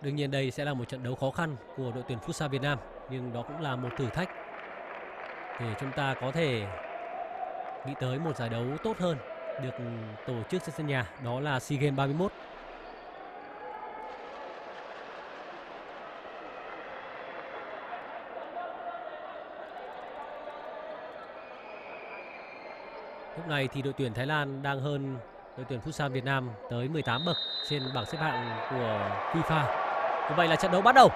Đương nhiên đây sẽ là một trận đấu khó khăn của đội tuyển Futsal Việt Nam, nhưng đó cũng là một thử thách để chúng ta có thể nghĩ tới một giải đấu tốt hơn được tổ chức trên sân nhà, đó là SEA Games 31. Lúc này thì đội tuyển Thái Lan đang hơn đội tuyển Futsal Việt Nam tới 18 bậc trên bảng xếp hạng của FIFA. Như vậy là trận đấu bắt đầu.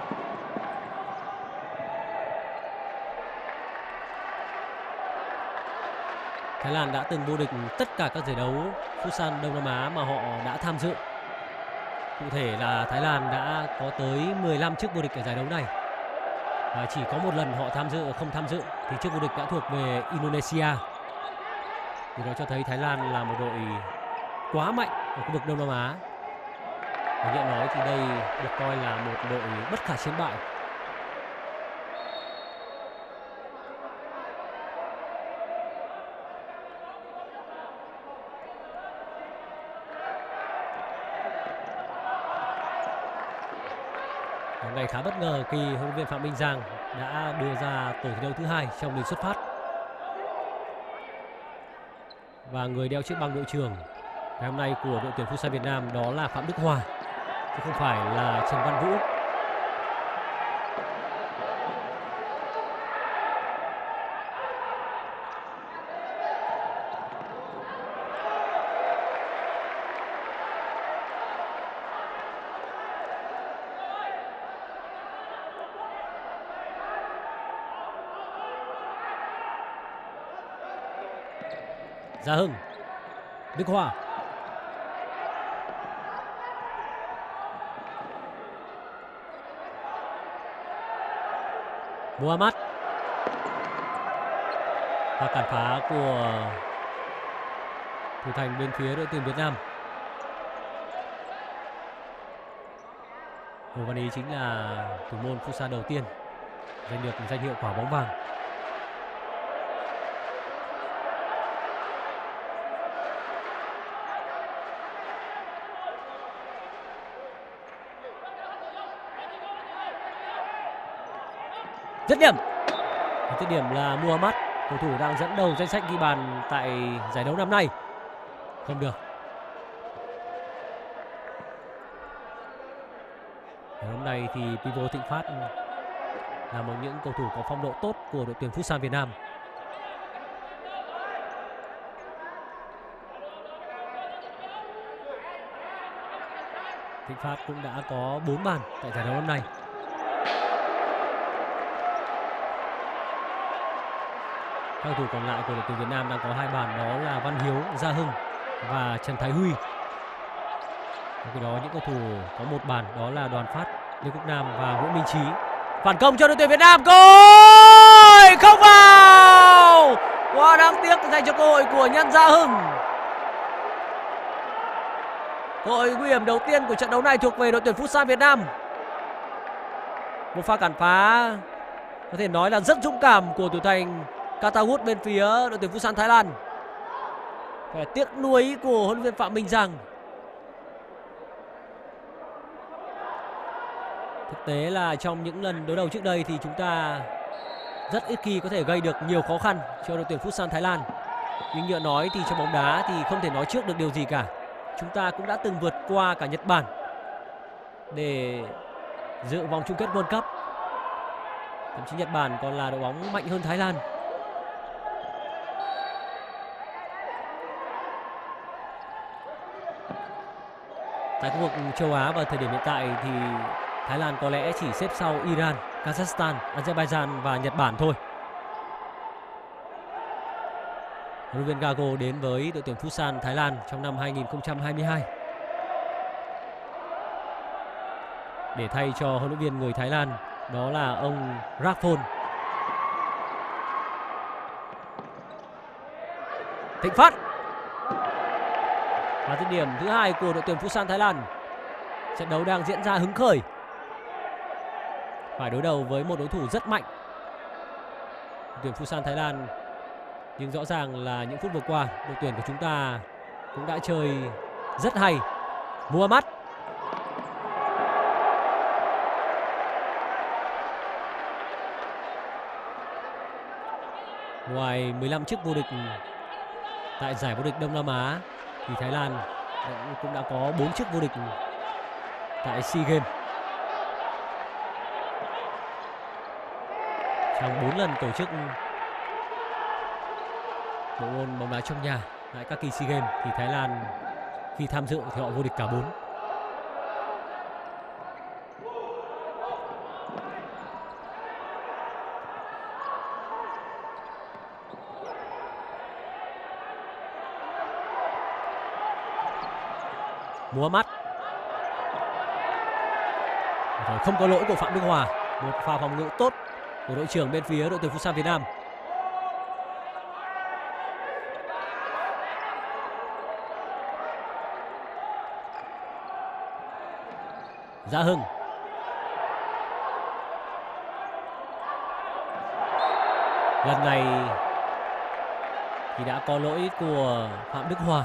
Thái Lan đã từng vô địch tất cả các giải đấu Futsal Đông Nam Á mà họ đã tham dự. Cụ thể là Thái Lan đã có tới 15 chức vô địch ở giải đấu này. Và chỉ có một lần họ tham dự, không tham dự thì chức vô địch đã thuộc về Indonesia. Điều đó cho thấy Thái Lan là một đội quá mạnh ở khu vực Đông Nam Á. Và nhận nói thì đây được coi là một đội bất khả chiến bại Hôm nay khá bất ngờ khi huấn luyện viên Phạm Minh Giang đã đưa ra tổ thi đấu thứ hai trong lịch xuất phát. Và người đeo chiếc băng đội trưởng ngày hôm nay của đội tuyển Futsal Việt Nam đó là Phạm Đức Hòa chứ không phải là Trần Văn Vũ. Gia Hưng Đức Hòa Muhammad. Và cản phá của thủ thành bên phía đội tuyển Việt Nam. Hồ Văn Ý chính là thủ môn futsal đầu tiên giành được danh hiệu quả bóng vàng. Dứt điểm. Dứt điểm là Muhammad, cầu thủ đang dẫn đầu danh sách ghi bàn tại giải đấu năm nay. Không được. Ngày hôm nay thì Pivo Thịnh Phát là một những cầu thủ có phong độ tốt của đội tuyển Futsal Việt Nam. Thịnh Phát cũng đã có 4 bàn tại giải đấu năm nay. Các cầu thủ còn lại của đội tuyển Việt Nam đang có hai bàn đó là Văn Hiếu, Gia Hưng và Trần Thái Huy. Trong khi đó những cầu thủ có một bàn đó là Đoàn Phát, Lê Quốc Nam và Nguyễn Minh Trí. Phản công cho đội tuyển Việt Nam, cơ không vào. Quá đáng tiếc dành cho cơ hội của Nhân Gia Hưng. Cơ hội nguy hiểm đầu tiên của trận đấu này thuộc về đội tuyển Futsal Việt Nam. Một pha cản phá có thể nói là rất dũng cảm của thủ thành Katawut bên phía đội tuyển Busan Thái Lan. Phải tiếc nuối của huấn luyện viên Phạm Minh rằng, Thực tế là trong những lần đối đầu trước đây thì chúng ta rất ít khi có thể gây được nhiều khó khăn cho đội tuyển Futsal Thái Lan. Nhưng nhựa nói thì trong bóng đá thì không thể nói trước được điều gì cả. Chúng ta cũng đã từng vượt qua cả Nhật Bản để dự vòng chung kết World Cup. Thậm chí Nhật Bản còn là đội bóng mạnh hơn Thái Lan Tại khu vực châu Á vào thời điểm hiện tại thì Thái Lan có lẽ chỉ xếp sau Iran, Kazakhstan, Azerbaijan và Nhật Bản thôi. Huấn luyện viên Gago đến với đội tuyển Busan Thái Lan trong năm 2022 để thay cho huấn luyện viên người Thái Lan đó là ông Rakphon. Thịnh Phát và dứt điểm thứ hai của đội tuyển Busan Thái Lan. Trận đấu đang diễn ra hứng khởi. Phải đối đầu với một đối thủ rất mạnh. Đội tuyển Busan Thái Lan nhưng rõ ràng là những phút vừa qua, đội tuyển của chúng ta cũng đã chơi rất hay. mua mắt Ngoài 15 chiếc vô địch, tại giải vô địch Đông Nam Á thì Thái Lan cũng đã có 4 chức vô địch tại SEA Games. Trong 4 lần tổ chức bộ môn bóng đá trong nhà tại các kỳ SEA Games thì Thái Lan khi tham dự thì họ vô địch cả múa mắt Rồi không có lỗi của Phạm Đức Hòa. Một pha phòng ngự tốt của đội trưởng bên phía đội tuyển Futsal Việt Nam. Gia Hưng. Lần này thì đã có lỗi của Phạm Đức Hòa.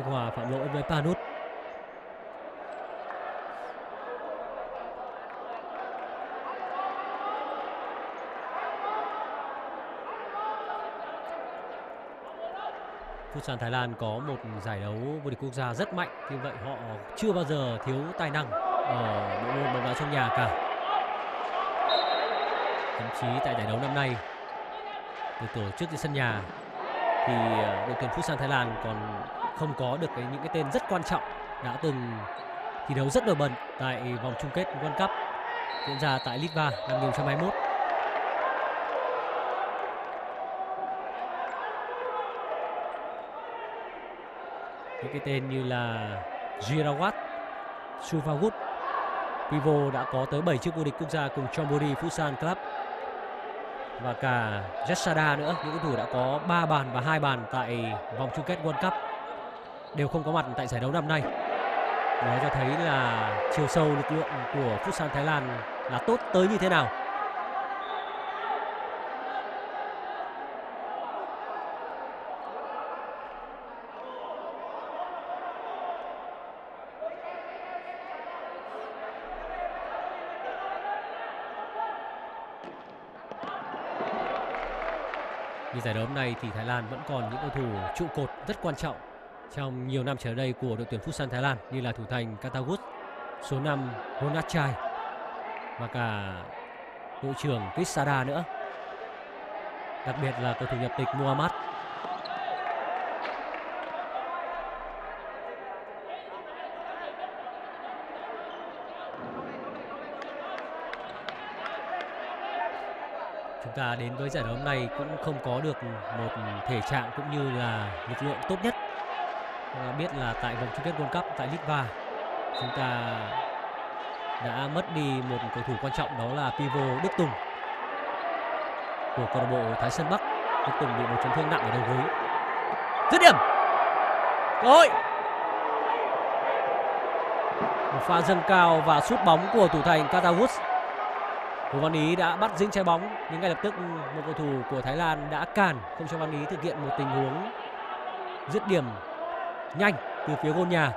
Đức Hòa phạm lỗi với Panut. Futsal Thái Lan có một giải đấu vô địch quốc gia rất mạnh Như vậy họ chưa bao giờ thiếu tài năng ở bộ môn bóng đá trong nhà cả Thậm chí tại giải đấu năm nay, được tổ chức trên sân nhà, thì đội tuyển Futsal Thái Lan còn không có được cái, những cái tên rất quan trọng đã từng thi đấu rất nổi bật tại vòng chung kết World Cup diễn ra tại Litva năm 2021. Những cái tên như là Girawat, Suvagut, Pivo đã có tới 7 chiếc vô địch quốc gia cùng Chonburi Futsal Club và cả Jessada nữa những cầu thủ đã có 3 bàn và hai bàn tại vòng chung kết World Cup đều không có mặt tại giải đấu năm nay. Nói cho thấy là chiều sâu lực lượng của Futsal Thái Lan là tốt tới như thế nào. Như giải đấu hôm nay thì Thái Lan vẫn còn những cầu thủ trụ cột rất quan trọng trong nhiều năm trở đây của đội tuyển Futsal Thái Lan như là thủ thành Katagut, số 5 Honachai và cả đội trưởng Kisada nữa. Đặc biệt là cầu thủ nhập tịch Muhammad chúng ta đến với giải đấu hôm nay cũng không có được một thể trạng cũng như là lực lượng tốt nhất chúng biết là tại vòng chung kết World Cup tại Litva, chúng ta đã mất đi một cầu thủ quan trọng đó là Pivo Đức Tùng của câu lạc bộ Thái Sơn Bắc. Đức Tùng bị một chấn thương nặng ở đầu gối. Dứt điểm. Cơ hội. Một pha dâng cao và sút bóng của thủ thành Katawus Hồ Văn Ý đã bắt dính trái bóng, nhưng ngay lập tức một cầu thủ của Thái Lan đã cản không cho Văn Ý thực hiện một tình huống dứt điểm nhanh từ phía gôn nhà.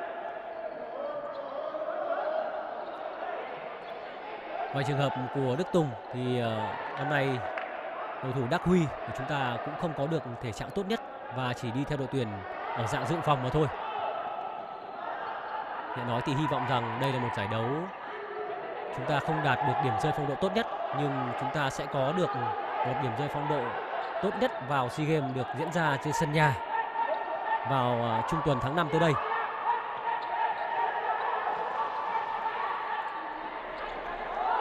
Ngoài trường hợp của Đức Tùng thì ờ, năm nay cầu thủ Đắc Huy của chúng ta cũng không có được thể trạng tốt nhất và chỉ đi theo đội tuyển ở dạng dự phòng mà thôi. Hiện nói thì hy vọng rằng đây là một giải đấu chúng ta không đạt được điểm rơi phong độ tốt nhất, nhưng chúng ta sẽ có được một điểm rơi phong độ tốt nhất vào SEA Games được diễn ra trên sân nhà vào ờ, trung tuần tháng 5 tới đây.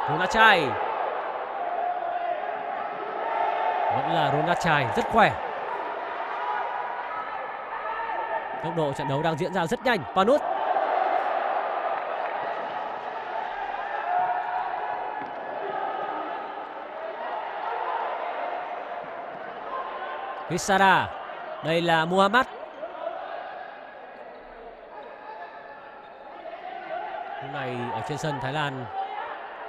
Ronachai vẫn là Ronachai rất khỏe. Tốc độ trận đấu đang diễn ra rất nhanh. Panut Kisada. Đây là Muhammad. Hôm nay ở trên sân Thái Lan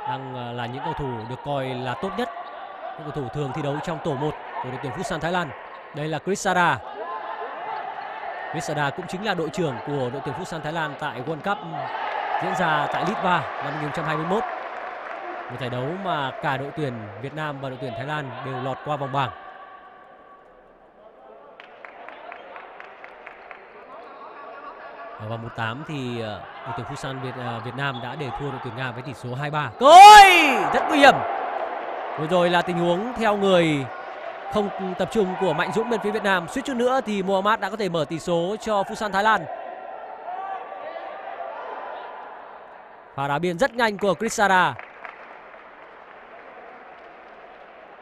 đang ờ, là những cầu thủ được coi là tốt nhất. Những cầu thủ thường thi đấu trong tổ 1 của đội tuyển Futsal Thái Lan. Đây là Krisada. Krisada cũng chính là đội trưởng của đội tuyển Futsal Thái Lan tại World Cup ừ, diễn ra tại Litva năm 2021. một giải đấu mà cả đội tuyển Việt Nam và đội tuyển Thái Lan đều lọt qua vòng bảng Ờ, và vòng 18 thì ờ, đội tuyển Futsal Việt ờ, Việt Nam đã để thua đội tuyển Nga với tỷ số 2-3. ôi rất nguy hiểm. Vừa rồi là tình huống theo người không tập trung của Mạnh Dũng bên phía Việt Nam. Suýt chút nữa thì Muhammad đã có thể mở tỷ số cho Futsal Thái Lan. Pha đá biên rất nhanh của Krisada.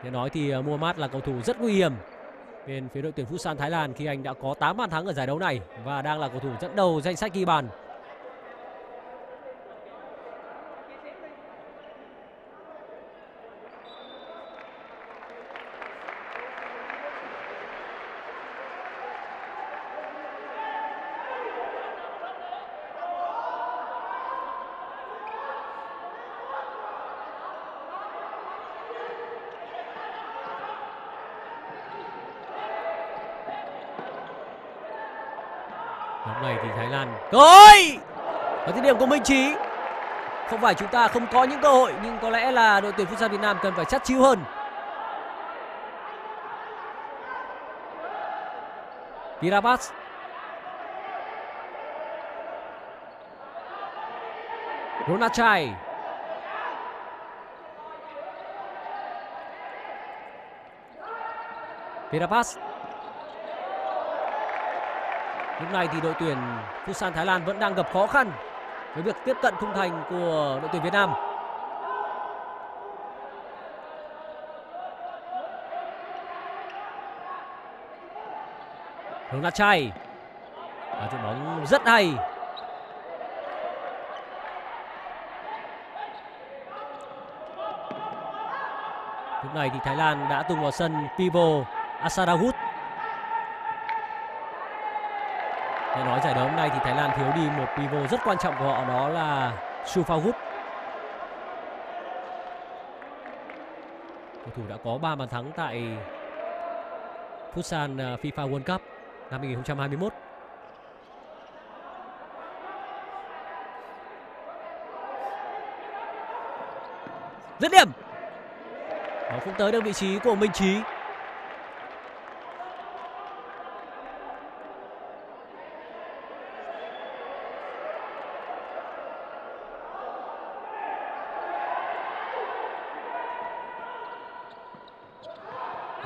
Để nói thì Muhammad là cầu thủ rất nguy hiểm bên phía đội tuyển Futsal Thái Lan, khi anh đã có 8 bàn thắng ở giải đấu này và đang là cầu thủ dẫn đầu danh sách ghi bàn. Lúc này thì rồi! Và dứt điểm của Minh Trí không phải chúng ta không có những cơ hội, nhưng có lẽ là đội tuyển Futsal Việt Nam cần phải chắc chiêu hơn. Pirabas Ronachai. Pirabas Lúc này thì đội tuyển Futsal Thái Lan vẫn đang gặp khó khăn với việc tiếp cận khung thành của đội tuyển Việt Nam. Hướng là chay. Và chuyền bóng rất hay. Lúc này thì Thái Lan đã tung vào sân Pivo Asadahut. Để nói giải đấu hôm nay thì Thái Lan thiếu đi một pivot rất quan trọng của họ, đó là Sufawut. Cầu thủ đã có 3 bàn thắng tại Futsal à, FIFA World Cup năm 2021. Dứt điểm. Nó không tới được vị trí của Minh Trí.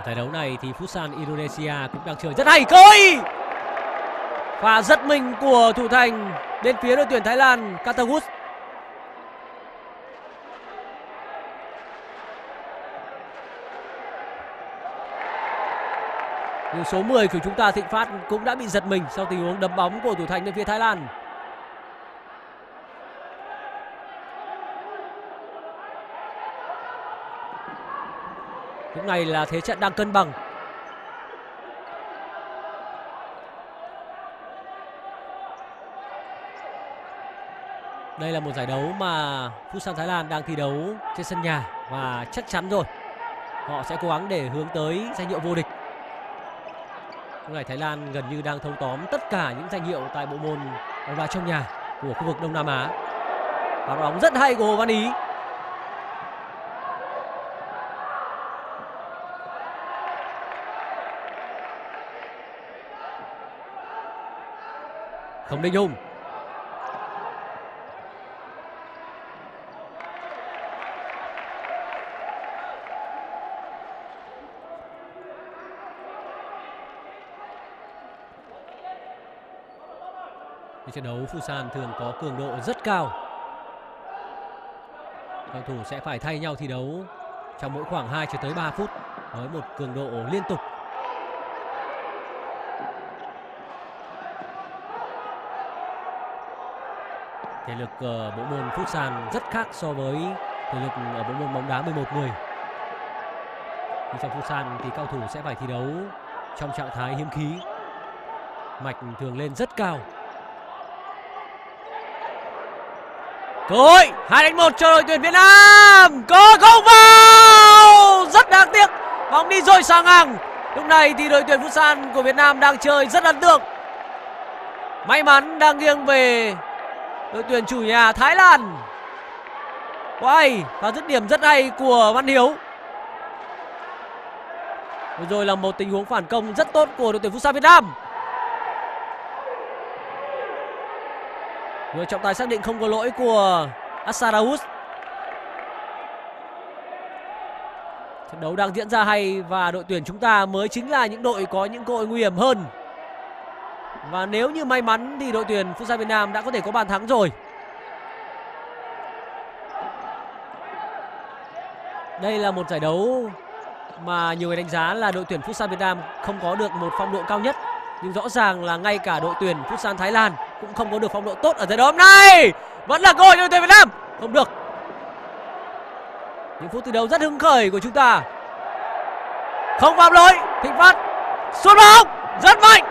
Giải đấu này thì Futsal Indonesia cũng đang chơi rất hay. Coi pha giật mình của thủ thành bên phía đội tuyển Thái Lan Katagus Nhưng số 10 của chúng ta, Thịnh Phát cũng đã bị giật mình sau tình huống đấm bóng của thủ thành bên phía Thái Lan. Lúc này là thế trận đang cân bằng. Đây là một giải đấu mà Futsal Thái Lan đang thi đấu trên sân nhà và chắc chắn rồi họ sẽ cố gắng để hướng tới danh hiệu vô địch. Lúc này Thái Lan gần như đang thâu tóm tất cả những danh hiệu tại bộ môn bóng đá trong nhà của khu vực Đông Nam Á. Và bóng rất hay của Hồ Văn Ý Không Đinh Hùng. Thì trận đấu Futsal thường có cường độ rất cao. Cầu thủ sẽ phải thay nhau thi đấu trong mỗi khoảng 2 cho tới 3 phút với một cường độ liên tục. Thể lực ở bộ môn futsal rất khác so với thể lực ở bộ môn bóng đá 11 người. Thì trong futsal thì cao thủ sẽ phải thi đấu trong trạng thái hiếm khí. Mạch thường lên rất cao. Cơ hội, hai đánh một cho đội tuyển việt nam. Có không vào? Rất đáng tiếc. Bóng đi rồi sang ngang. Lúc này thì đội tuyển futsal của việt nam đang chơi rất ấn tượng. May mắn đang nghiêng về đội tuyển chủ nhà Thái Lan. Quay và dứt điểm rất hay của Văn Hiếu. Vừa rồi là một tình huống phản công rất tốt của đội tuyển Futsal Việt Nam. Người trọng tài xác định không có lỗi của Asaraus. Trận đấu đang diễn ra hay và đội tuyển chúng ta mới chính là những đội có những cơ hội nguy hiểm hơn. Và nếu như may mắn thì đội tuyển Futsal Việt Nam đã có thể có bàn thắng rồi. Đây là một giải đấu mà nhiều người đánh giá là đội tuyển Futsal Việt Nam không có được một phong độ cao nhất. Nhưng rõ ràng là ngay cả đội tuyển Futsal Thái Lan cũng không có được phong độ tốt ở giải đấu hôm nay. Vẫn là cơ hội cho đội tuyển Việt Nam. Không được. Những phút thi đấu rất hứng khởi của chúng ta. Không phạm lỗi. Thịnh Phát sút bóng rất mạnh.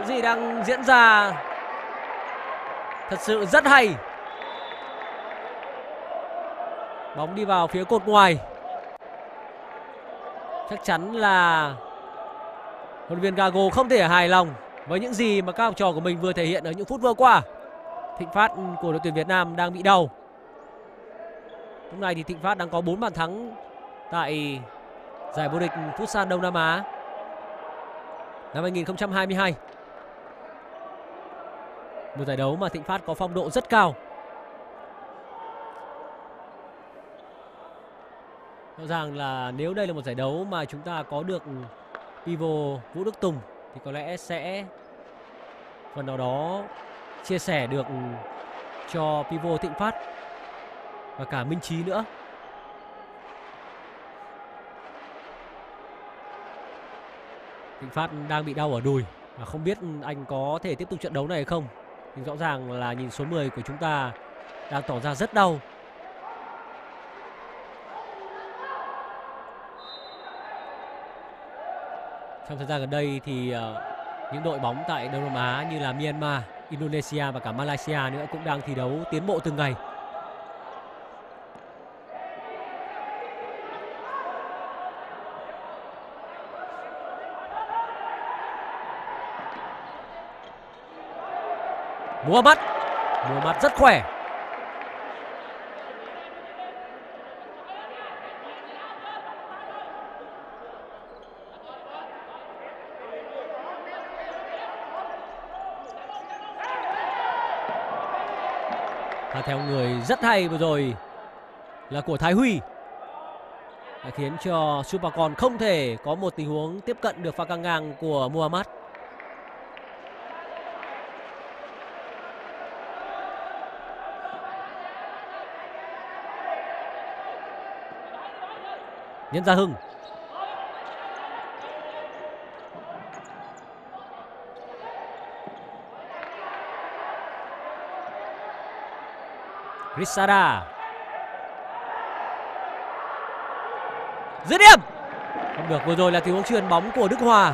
Những gì đang diễn ra thật sự rất hay. Bóng đi vào phía cột ngoài. Chắc chắn là huấn luyện viên Gago không thể hài lòng với những gì mà các học trò của mình vừa thể hiện ở những phút vừa qua. Thịnh Phát của đội tuyển Việt Nam đang bị đau. Lúc này thì Thịnh Phát đang có 4 bàn thắng tại giải vô địch Futsal Đông Nam Á năm 2022. Một giải đấu mà Thịnh Phát có phong độ rất cao. Rõ ràng là nếu đây là một giải đấu mà chúng ta có được Pivo Vũ Đức Tùng, thì có lẽ sẽ phần nào đó chia sẻ được cho Pivo Thịnh Phát và cả Minh Trí nữa. Thịnh Phát đang bị đau ở đùi và không biết anh có thể tiếp tục trận đấu này hay không. Nhưng rõ ràng là nhìn số 10 của chúng ta đang tỏ ra rất đau Trong thời gian gần đây thì ờ, những đội bóng tại Đông Nam Á như là Myanmar, Indonesia và cả Malaysia nữa cũng đang thi đấu tiến bộ từng ngày. Muhammad. Mắt rất khỏe. Và theo người rất hay vừa rồi là của Thái Huy. Đã khiến cho Supacon không thể có một tình huống tiếp cận được pha căng ngang của Muhammad. Nhân Gia Hưng. Risada Dứt điểm. Không được, vừa rồi là tình huống chuyền bóng của Đức Hòa.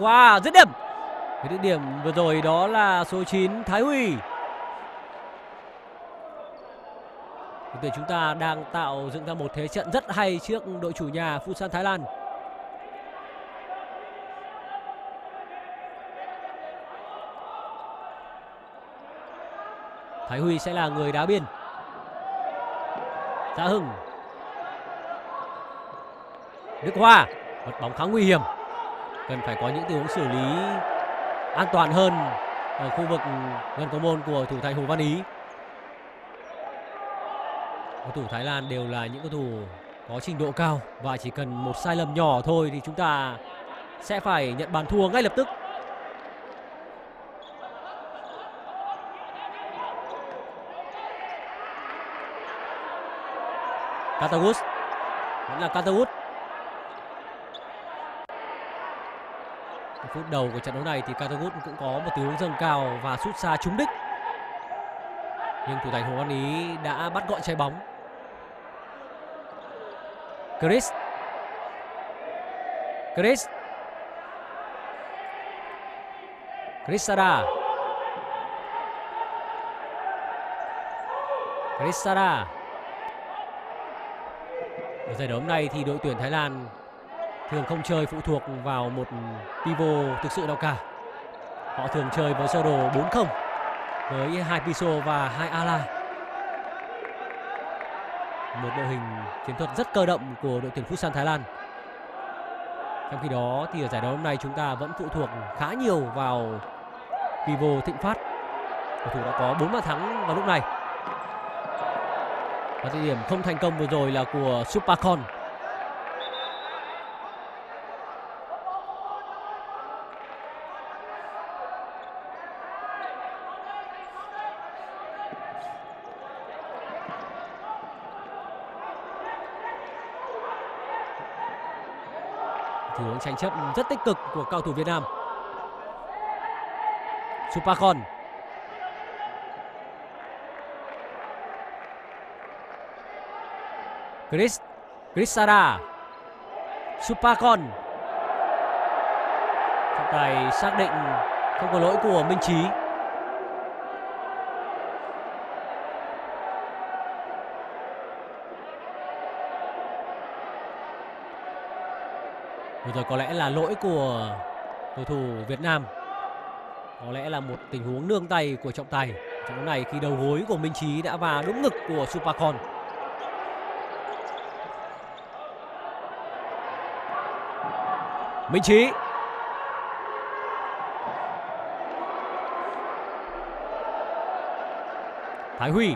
Đức dứt điểm Cái dứt điểm vừa rồi đó là số 9 Thái Huy Đội tuyển chúng ta đang tạo dựng ra một thế trận rất hay trước đội chủ nhà Futsal Thái Lan. Thái Huy sẽ là người đá biên. Giá Hưng. Đức Hoa, một bóng khá nguy hiểm. Cần phải có những tình huống xử lý an toàn hơn ở khu vực gần cầu môn của thủ thành Hồ Văn Ý cầu thủ Thái Lan đều là những cầu thủ có trình độ cao và chỉ cần một sai lầm nhỏ thôi thì chúng ta sẽ phải nhận bàn thua ngay lập tức. Katagus, vẫn là Katagus phút đầu của trận đấu này thì Katagut cũng có một tình huống dâng cao và sút xa trúng đích. Nhưng thủ thành Hồ Văn Ý đã bắt gọn trái bóng. Chris. Chris. Crisada Crisada ở giải đấu hôm nay thì đội tuyển Thái Lan thường không chơi phụ thuộc vào một pivot thực sự đâu cả. Họ thường chơi với sơ đồ 4-0 với hai Piso và hai Ala. Một đội hình chiến thuật rất cơ động của đội tuyển Futsal Thái Lan. Trong khi đó thì ở giải đấu hôm nay chúng ta vẫn phụ thuộc khá nhiều vào Vivo Thịnh Phát. Cầu thủ đã có 4 bàn thắng vào lúc này. Và thời điểm không thành công vừa rồi là của Supacon tranh chấp rất tích cực của cao thủ Việt Nam. Supacon Chris Grisada Supacon trọng tài xác định không có lỗi của Minh Chí. Vừa rồi có lẽ là lỗi của cầu thủ Việt Nam. Có lẽ là một tình huống nương tay của trọng tài. Trong lúc này khi đầu gối của Minh Trí đã vào đúng ngực của Supacon. Minh Trí Thái Huy.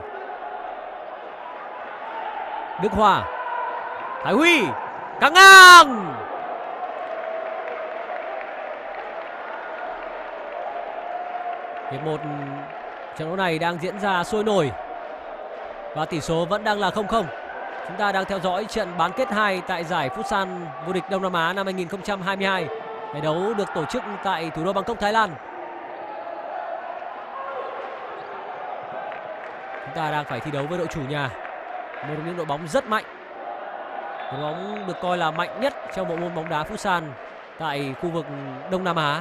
Đức Hòa. Thái Huy. Căng ngang. Hiệp một ừ, trận đấu này đang diễn ra sôi nổi và tỷ số vẫn đang là 0-0. Chúng ta đang theo dõi trận bán kết 2 tại giải Futsal vô địch Đông Nam Á năm 2022. Giải đấu được tổ chức tại thủ đô Bangkok, Thái Lan. Chúng ta đang phải thi đấu với đội chủ nhà. Một trong những đội bóng rất mạnh. Đội bóng được coi là mạnh nhất trong bộ môn bóng đá Futsal tại khu vực Đông Nam Á.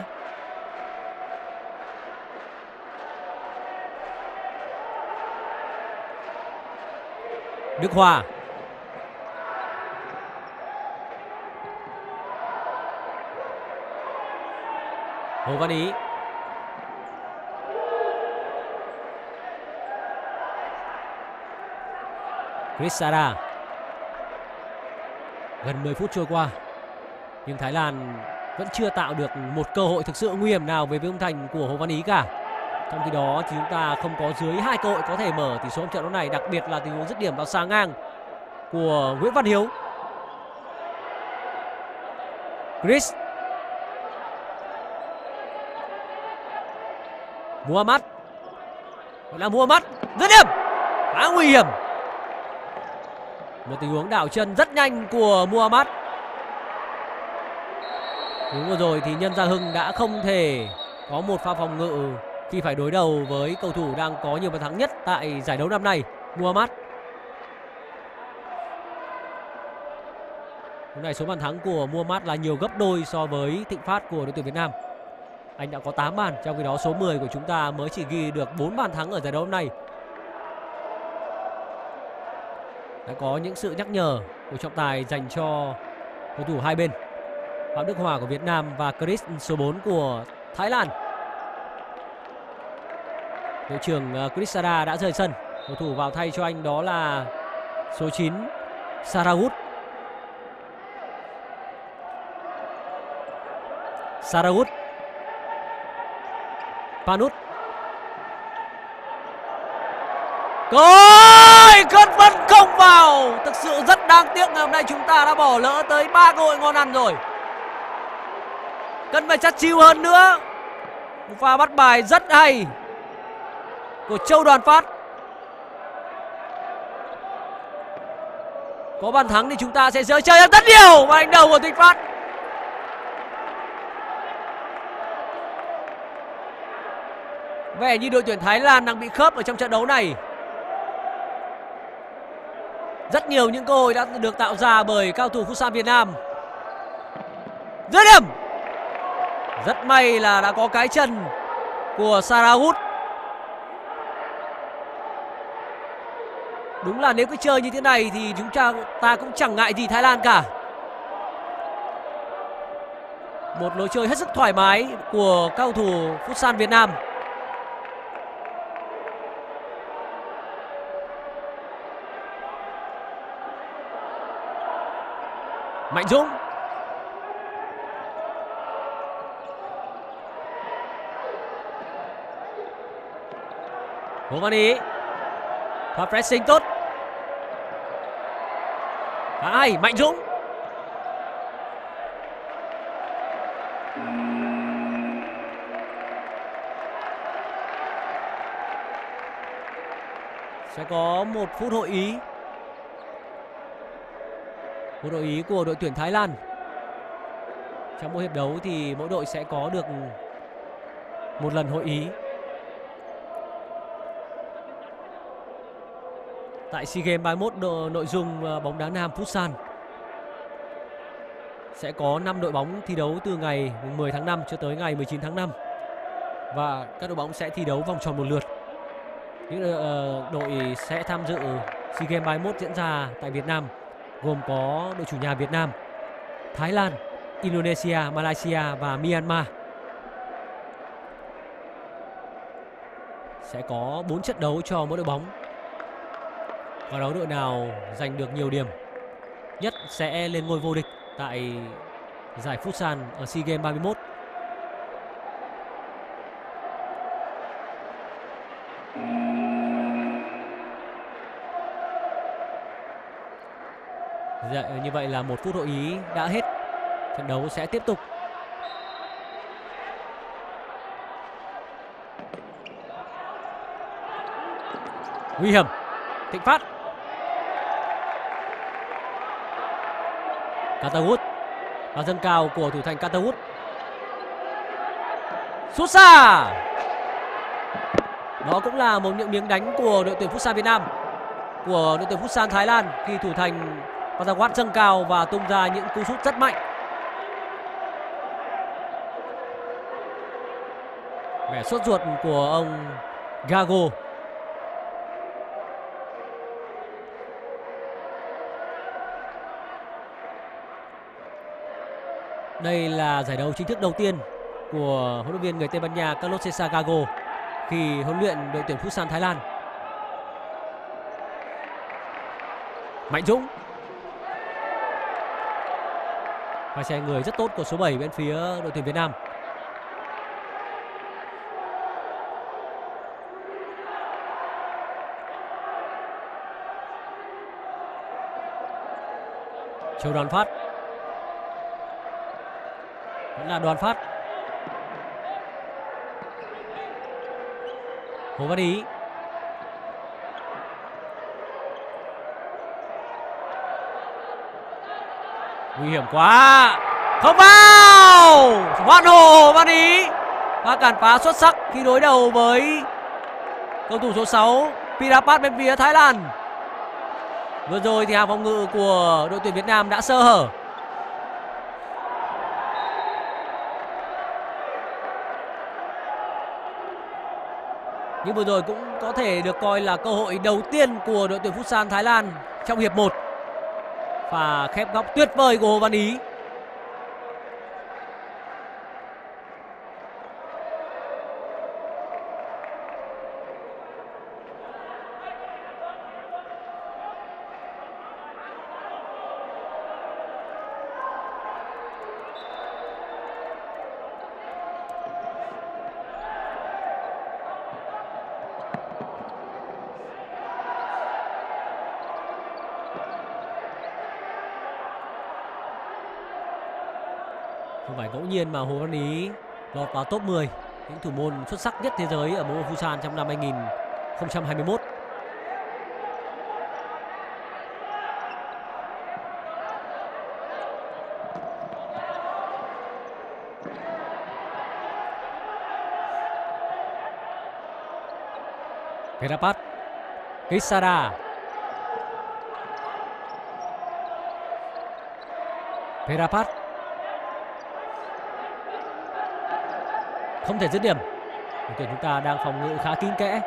Đức Hòa Hồ Văn Ý. Crisada Gần 10 phút trôi qua, Nhưng Thái Lan vẫn chưa tạo được một cơ hội thực sự nguy hiểm nào về với ông thành của Hồ Văn Ý cả trong khi đó thì chúng ta không có dưới hai cơ hội có thể mở tỷ số trong trận đấu này, đặc biệt là tình huống dứt điểm vào xa ngang của Nguyễn Văn Hiếu. Chris. Muhammad. Vậy là Muhammad. Dứt điểm. Khá nguy hiểm. Một tình huống đảo chân rất nhanh của Muhammad. Đúng vừa rồi thì Nhân Gia Hưng đã không thể có một pha phòng ngự khi phải đối đầu với cầu thủ đang có nhiều bàn thắng nhất tại giải đấu năm nay, Muhammad. Hôm nay số bàn thắng của Muhammad là nhiều gấp đôi so với Thịnh Phát của đội tuyển Việt Nam. Anh đã có 8 bàn, trong khi đó số 10 của chúng ta mới chỉ ghi được 4 bàn thắng ở giải đấu hôm nay. Đã có những sự nhắc nhở của trọng tài dành cho cầu thủ hai bên. Phạm Đức Hòa của Việt Nam và Chris số 4 của Thái Lan. Đội trưởng ờ, Crisada đã rời sân. Cầu thủ vào thay cho anh đó là số 9 Saragut. Saragut. Panut. Coi cất vẫn không vào Thực sự rất đáng tiếc ngày hôm nay chúng ta đã bỏ lỡ tới ba cơ hội ngon ăn rồi Cần phải chắc chiêu hơn nữa Một pha bắt bài rất hay của Châu Đoàn Phát. Có bàn thắng thì chúng ta sẽ rơi chơi rất nhiều và đánh đầu của Thịnh Phát. Vẻ như đội tuyển Thái Lan đang bị khớp ở trong trận đấu này. Rất nhiều những cơ hội đã được tạo ra bởi cao thủ Futsal Việt Nam. Dứt điểm. Rất may là đã có cái chân của Sarahut Đúng là nếu cứ chơi như thế này thì chúng ta ta cũng chẳng ngại gì Thái Lan cả. Một lối chơi hết sức thoải mái của cao thủ Futsal Việt Nam. Mạnh Dũng Hồ Văn Ý Pha pressing tốt Ai, Mạnh Dũng? Sẽ có một phút hội ý. Một đội ý của đội tuyển Thái Lan. Trong mỗi hiệp đấu thì mỗi đội sẽ có được một lần hội ý. Tại SEA Games 31 nội dung ờ, bóng đá nam Futsal sẽ có 5 đội bóng thi đấu từ ngày 10 tháng 5 cho tới ngày 19 tháng 5 và các đội bóng sẽ thi đấu vòng tròn một lượt. Những uh, đội sẽ tham dự SEA Games 31 diễn ra tại Việt Nam gồm có đội chủ nhà Việt Nam, Thái Lan, Indonesia, Malaysia và Myanmar. Sẽ có 4 trận đấu cho mỗi đội bóng và đó đội nào giành được nhiều điểm nhất sẽ lên ngôi vô địch tại giải Futsal ở SEA Games 31. Dạ, như vậy là một phút hội ý đã hết. Trận đấu sẽ tiếp tục. Nguy hiểm. Thịnh Phát Catawood và dâng cao của thủ thành Catawood sút xa. Đó cũng là một những miếng đánh của đội tuyển Futsal Việt Nam, của đội tuyển Futsal Thái Lan khi thủ thành Patawat dâng cao và tung ra những cú sút rất mạnh. Vẻ sốt ruột của ông Gago. Đây là giải đấu chính thức đầu tiên của huấn luyện viên người Tây Ban Nha Carlos Cesar Gago khi huấn luyện đội tuyển Futsal Thái Lan. Mạnh Dũng và xe người rất tốt của số 7 bên phía đội tuyển Việt Nam. Châu Đoàn Phát vẫn là đoàn phát. Hồ văn ý. Nguy hiểm quá. Không vào! Hoan hồ văn ý. Pha cản phá xuất sắc khi đối đầu với cầu thủ số 6 Pirapat bên phía Thái Lan. Vừa rồi thì hàng phòng ngự của đội tuyển Việt Nam đã sơ hở. Nhưng vừa rồi cũng có thể được coi là cơ hội đầu tiên của đội tuyển Futsal Thái Lan trong hiệp 1. Và khép góc tuyệt vời của Hồ Văn Ý ngẫu nhiên mà Hồ Văn Ý lọt vào top 10 những thủ môn xuất sắc nhất thế giới ở môn Busan trong năm 2021. Perapat Kisada Perapat không thể dứt điểm đội tuyển chúng ta đang phòng ngự khá kín kẽ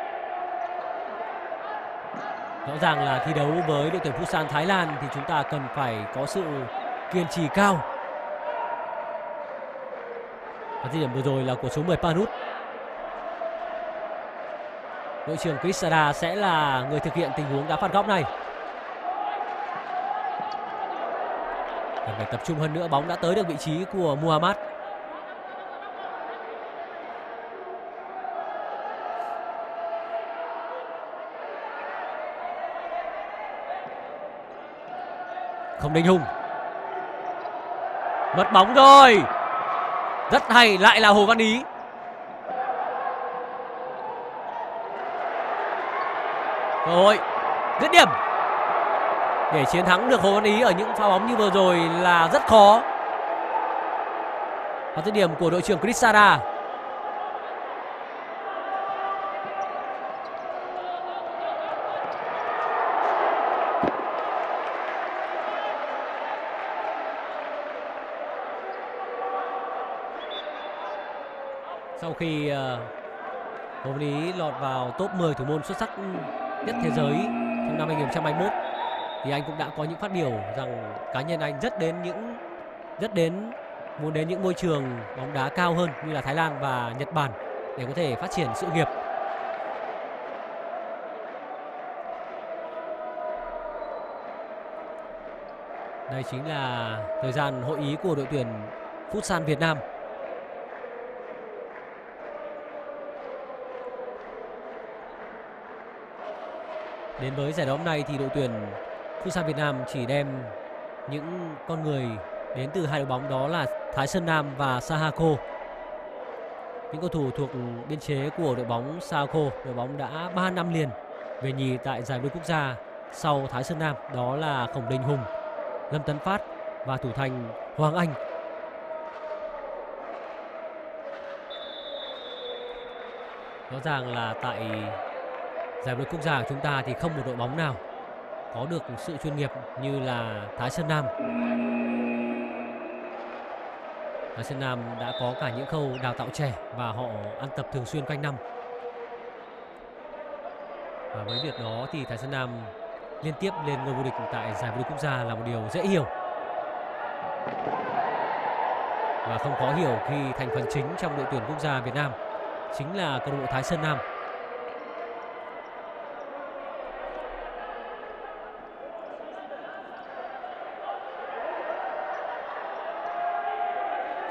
Rõ ràng là thi đấu với đội tuyển Busan, Thái Lan thì chúng ta cần phải có sự kiên trì cao. Và dứt điểm vừa rồi là của số 10 Panut. Đội trưởng Krisada sẽ là người thực hiện tình huống đá phạt góc này. Cần phải tập trung hơn nữa, bóng đã tới được vị trí của Muhammad. Không Đình Hùng. Mất bóng rồi. Rất hay, lại là Hồ Văn Ý. Cơ hội Dứt điểm. Để chiến thắng được Hồ Văn Ý ở những pha bóng như vừa rồi là rất khó. Và dứt điểm của đội trưởng Crisada sau khi ờ, Hồ Văn lọt vào top 10 thủ môn xuất sắc nhất thế giới trong năm 2021 thì anh cũng đã có những phát biểu rằng cá nhân anh rất đến những, rất đến muốn đến những môi trường bóng đá cao hơn như là Thái Lan và Nhật Bản để có thể phát triển sự nghiệp. Đây chính là thời gian hội ý của đội tuyển Futsal Việt Nam. Đến với giải đấu hôm nay thì đội tuyển Futsal Việt Nam chỉ đem những con người đến từ hai đội bóng đó là Thái Sơn Nam và Sahako. Những cầu thủ thuộc biên chế của đội bóng Sahako, đội bóng đã 3 năm liền về nhì tại giải vô quốc gia sau Thái Sơn Nam đó là Khổng Đình Hùng, Lâm Tấn Phát và thủ thành Hoàng Anh. Rõ ràng là tại giải vô địch quốc gia của chúng ta thì không một đội bóng nào có được sự chuyên nghiệp như là Thái Sơn Nam. Thái Sơn Nam đã có cả những khâu đào tạo trẻ và họ ăn tập thường xuyên quanh năm. Và với việc đó thì Thái Sơn Nam liên tiếp lên ngôi vô địch tại giải vô địch quốc gia là một điều dễ hiểu. Và không khó hiểu khi thành phần chính trong đội tuyển quốc gia Việt Nam chính là câu lạc bộ Thái Sơn Nam.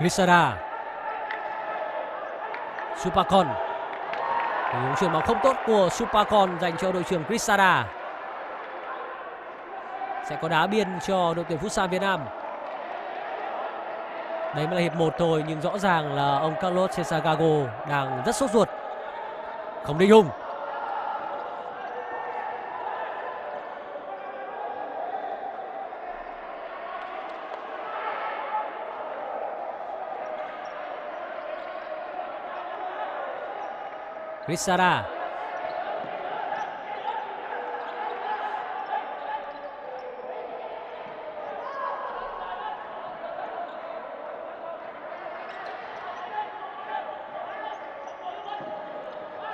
Grisada Supacon Tình huống chuyền bóng không tốt của Supacon dành cho đội trưởng Grisada Sẽ có đá biên cho đội tuyển Futsal Việt Nam. Đấy mới là hiệp 1 thôi, nhưng rõ ràng là ông Carlos Cesagago đang rất sốt ruột. Không định hùng. Grisara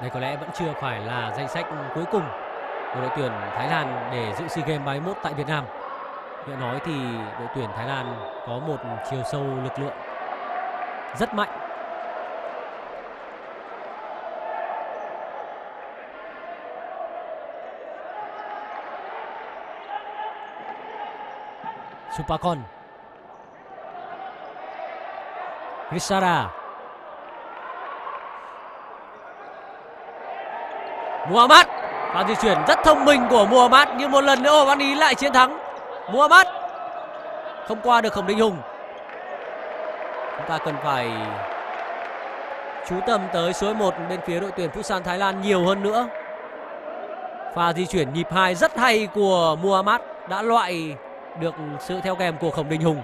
Đây có lẽ vẫn chưa phải là danh sách cuối cùng của đội tuyển Thái Lan để dự SEA Games 31 tại Việt Nam. Hiện nói thì đội tuyển Thái Lan có một chiều sâu lực lượng rất mạnh Supakon. Grisara Muhammad. Và di chuyển rất thông minh của Muhammad, nhưng một lần nữa Ban Ý lại chiến thắng. Muhammad không qua được Khổng Đình Hùng. Chúng ta cần phải chú tâm tới số 1 bên phía đội tuyển Busan Thái Lan nhiều hơn nữa. Pha di chuyển nhịp hai rất hay của Muhammad, đã loại được sự theo kèm của Khổng Đình Hùng.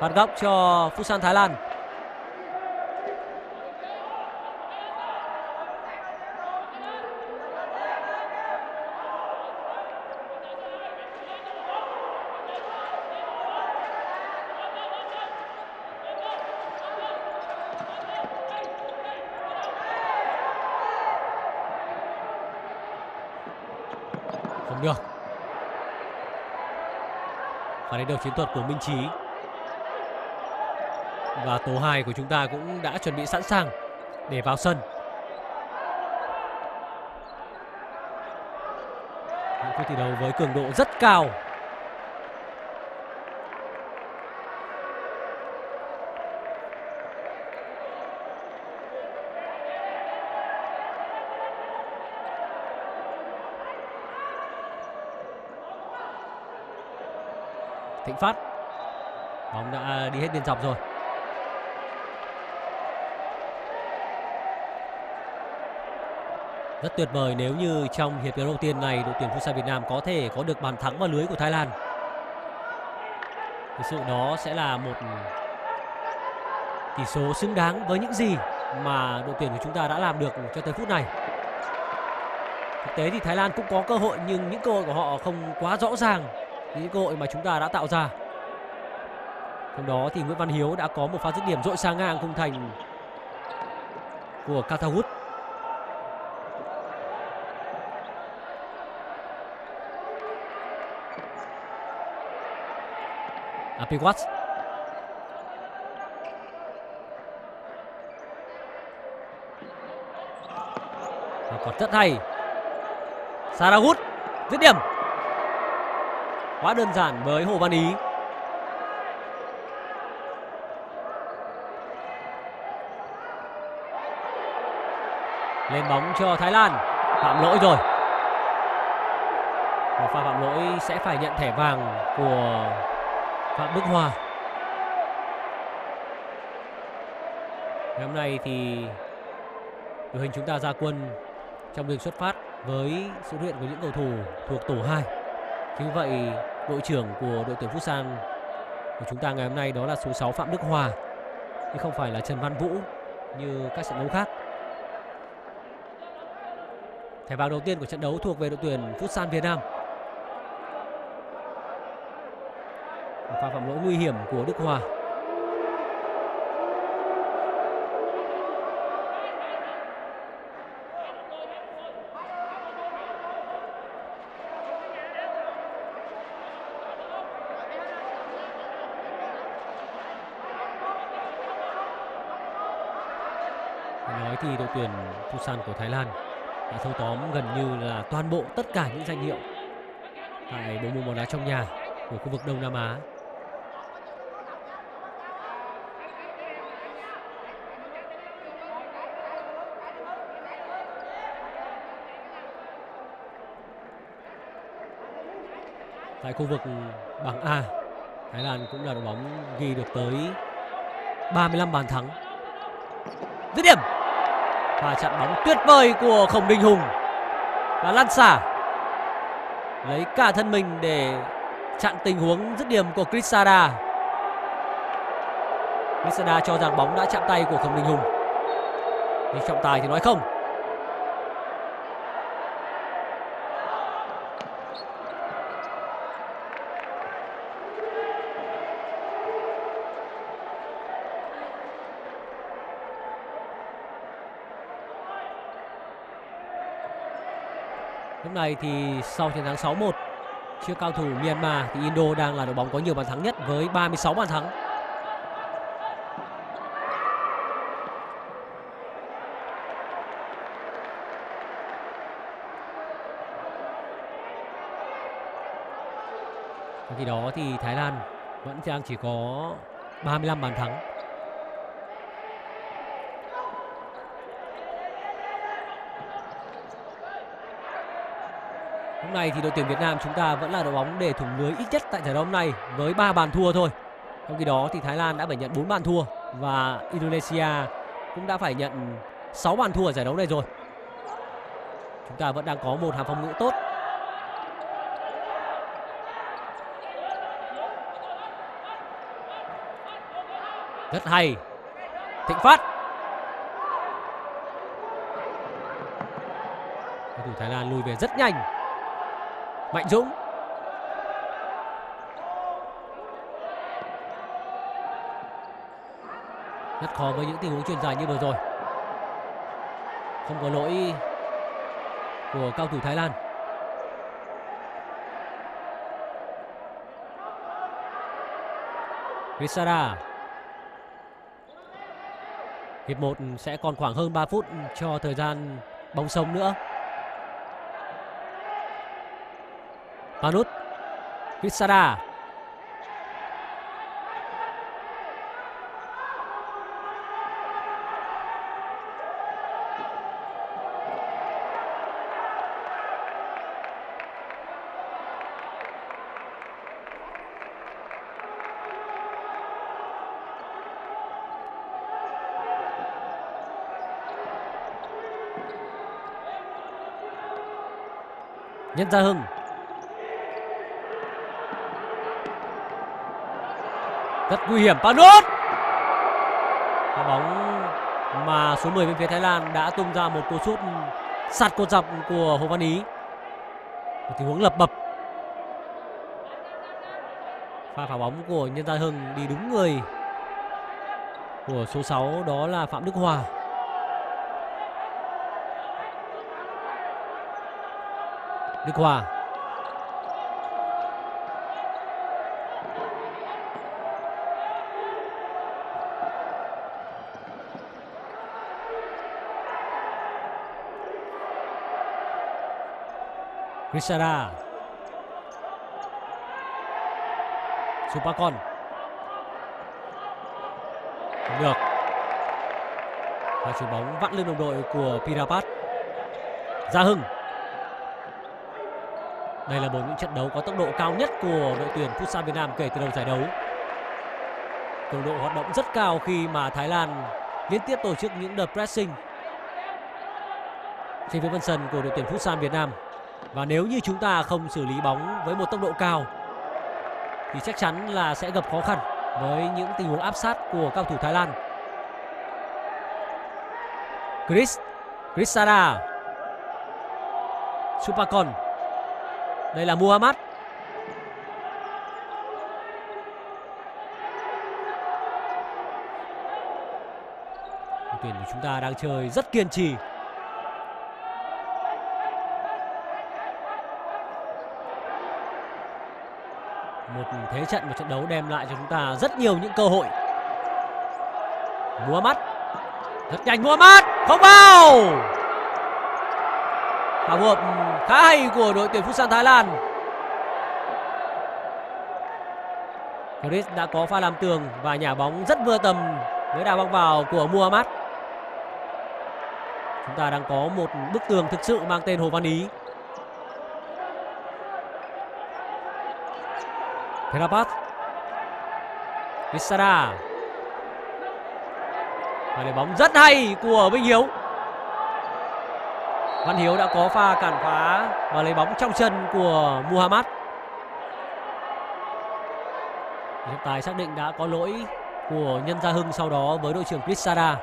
Phạt góc cho Futsal Thái Lan. Không được. Và đầu chiến thuật của Minh Trí. Và tố hai của chúng ta cũng đã chuẩn bị sẵn sàng để vào sân. Những phút thi đấu với cường độ rất cao Thịnh Phát. Bóng đã đi hết biên dọc rồi. Rất tuyệt vời nếu như trong hiệp đấu đầu tiên này đội tuyển Futsal Việt Nam có thể có được bàn thắng vào lưới của Thái Lan. Thực sự đó sẽ là một tỷ số xứng đáng với những gì mà đội tuyển của chúng ta đã làm được cho tới phút này. Thực tế thì Thái Lan cũng có cơ hội nhưng những cơ hội của họ không quá rõ ràng những cơ hội mà chúng ta đã tạo ra. Trong đó thì Nguyễn Văn Hiếu đã có một pha dứt điểm dội sang ngang khung thành của Katahut Apiwat còn rất hay. Saragut dứt điểm quá đơn giản với Hồ Văn Ý. Lên bóng cho Thái Lan. Phạm lỗi rồi. Một pha phạm lỗi sẽ phải nhận thẻ vàng của Phạm Đức Hòa. Ngày hôm nay thì đội hình chúng ta ra quân trong đường xuất phát với sự hiện của những cầu thủ thuộc tổ 2 Chính vậy đội trưởng của đội tuyển Futsal của chúng ta ngày hôm nay đó là số 6 Phạm Đức Hòa chứ không phải là Trần Văn Vũ như các trận đấu khác. Thẻ vàng đầu tiên của trận đấu thuộc về đội tuyển Futsal Việt Nam. Một pha phạm lỗi nguy hiểm của Đức Hòa. nói thì đội tuyển Busan của Thái Lan. Đã thâu tóm gần như là toàn bộ tất cả những danh hiệu tại bộ môn bóng đá trong nhà của khu vực Đông Nam Á. Tại khu vực bảng A, Thái Lan cũng là đội bóng ghi được tới 35 bàn thắng. Dứt điểm! Và chặn bóng tuyệt vời của khổng đình hùng. Và lan xả lấy cả thân mình để chặn tình huống dứt điểm của Crisada Crisada cho rằng bóng đã chạm tay của khổng đình hùng. Nhưng trọng tài thì nói không. Lúc này thì sau chiến thắng 6-1 trước cao thủ Myanmar thì Indo đang là đội bóng có nhiều bàn thắng nhất với 36 bàn thắng. Trong khi đó thì Thái Lan vẫn đang chỉ có 35 bàn thắng. Hôm nay thì đội tuyển Việt Nam chúng ta vẫn là đội bóng để thủng lưới ít nhất tại giải đấu hôm nay với 3 bàn thua thôi. Trong khi đó thì Thái Lan đã phải nhận 4 bàn thua và Indonesia cũng đã phải nhận 6 bàn thua ở giải đấu này rồi. Chúng ta vẫn đang có một hàng phòng ngự tốt. Rất hay. Thịnh Phát. Cầu thủ Thái Lan lùi về rất nhanh Mạnh Dũng. Rất khó với những tình huống truyền dài như vừa rồi. Không có lỗi của cao thủ Thái Lan. Visara Hiệp 1 sẽ còn khoảng hơn 3 phút cho thời gian bóng sông nữa. Panut Grisada Nhân Gia Hưng. Rất nguy hiểm. Panut Quả bóng mà số 10 bên phía Thái Lan đã tung ra một cú sút sạt cột dọc của Hồ Văn Ý. Một tình huống lập bập. Pha phá bóng của Nhân Gia Hưng đi đúng người của số 6 đó là Phạm Đức Hòa. Đức Hòa Grisada Supacon Không được. Và chuyền bóng vặn lên đồng đội của Pirapat. Gia Hưng. Đây là một những trận đấu có tốc độ cao nhất của đội tuyển Futsal Việt Nam kể từ đầu giải đấu. Cường độ hoạt động rất cao khi mà Thái Lan liên tiếp tổ chức những đợt pressing trên phía bên sân của đội tuyển Futsal Việt Nam. Và nếu như chúng ta không xử lý bóng với một tốc độ cao thì chắc chắn là sẽ gặp khó khăn với những tình huống áp sát của cao thủ Thái Lan. Chris Chris Sada, Supakon đây là Muhammad. Đội tuyển của chúng ta đang chơi rất kiên trì. Một thế trận, một trận đấu đem lại cho chúng ta rất nhiều những cơ hội. Mua mắt, Rất nhanh Mua mắt, Không vào. Phá hợp khá hay của đội tuyển Futsal Thái Lan. Chris đã có pha làm tường và nhả bóng rất vừa tầm với đá bóng vào của Muhammad. Chúng ta đang có một bức tường thực sự mang tên Hồ Văn Ý. Therapat Visara Và lấy bóng rất hay của Minh Hiếu Văn Hiếu đã có pha cản phá và lấy bóng trong chân của Muhammad. Trọng tài xác định đã có lỗi của Nhân Gia Hưng sau đó với đội trưởng Krissada.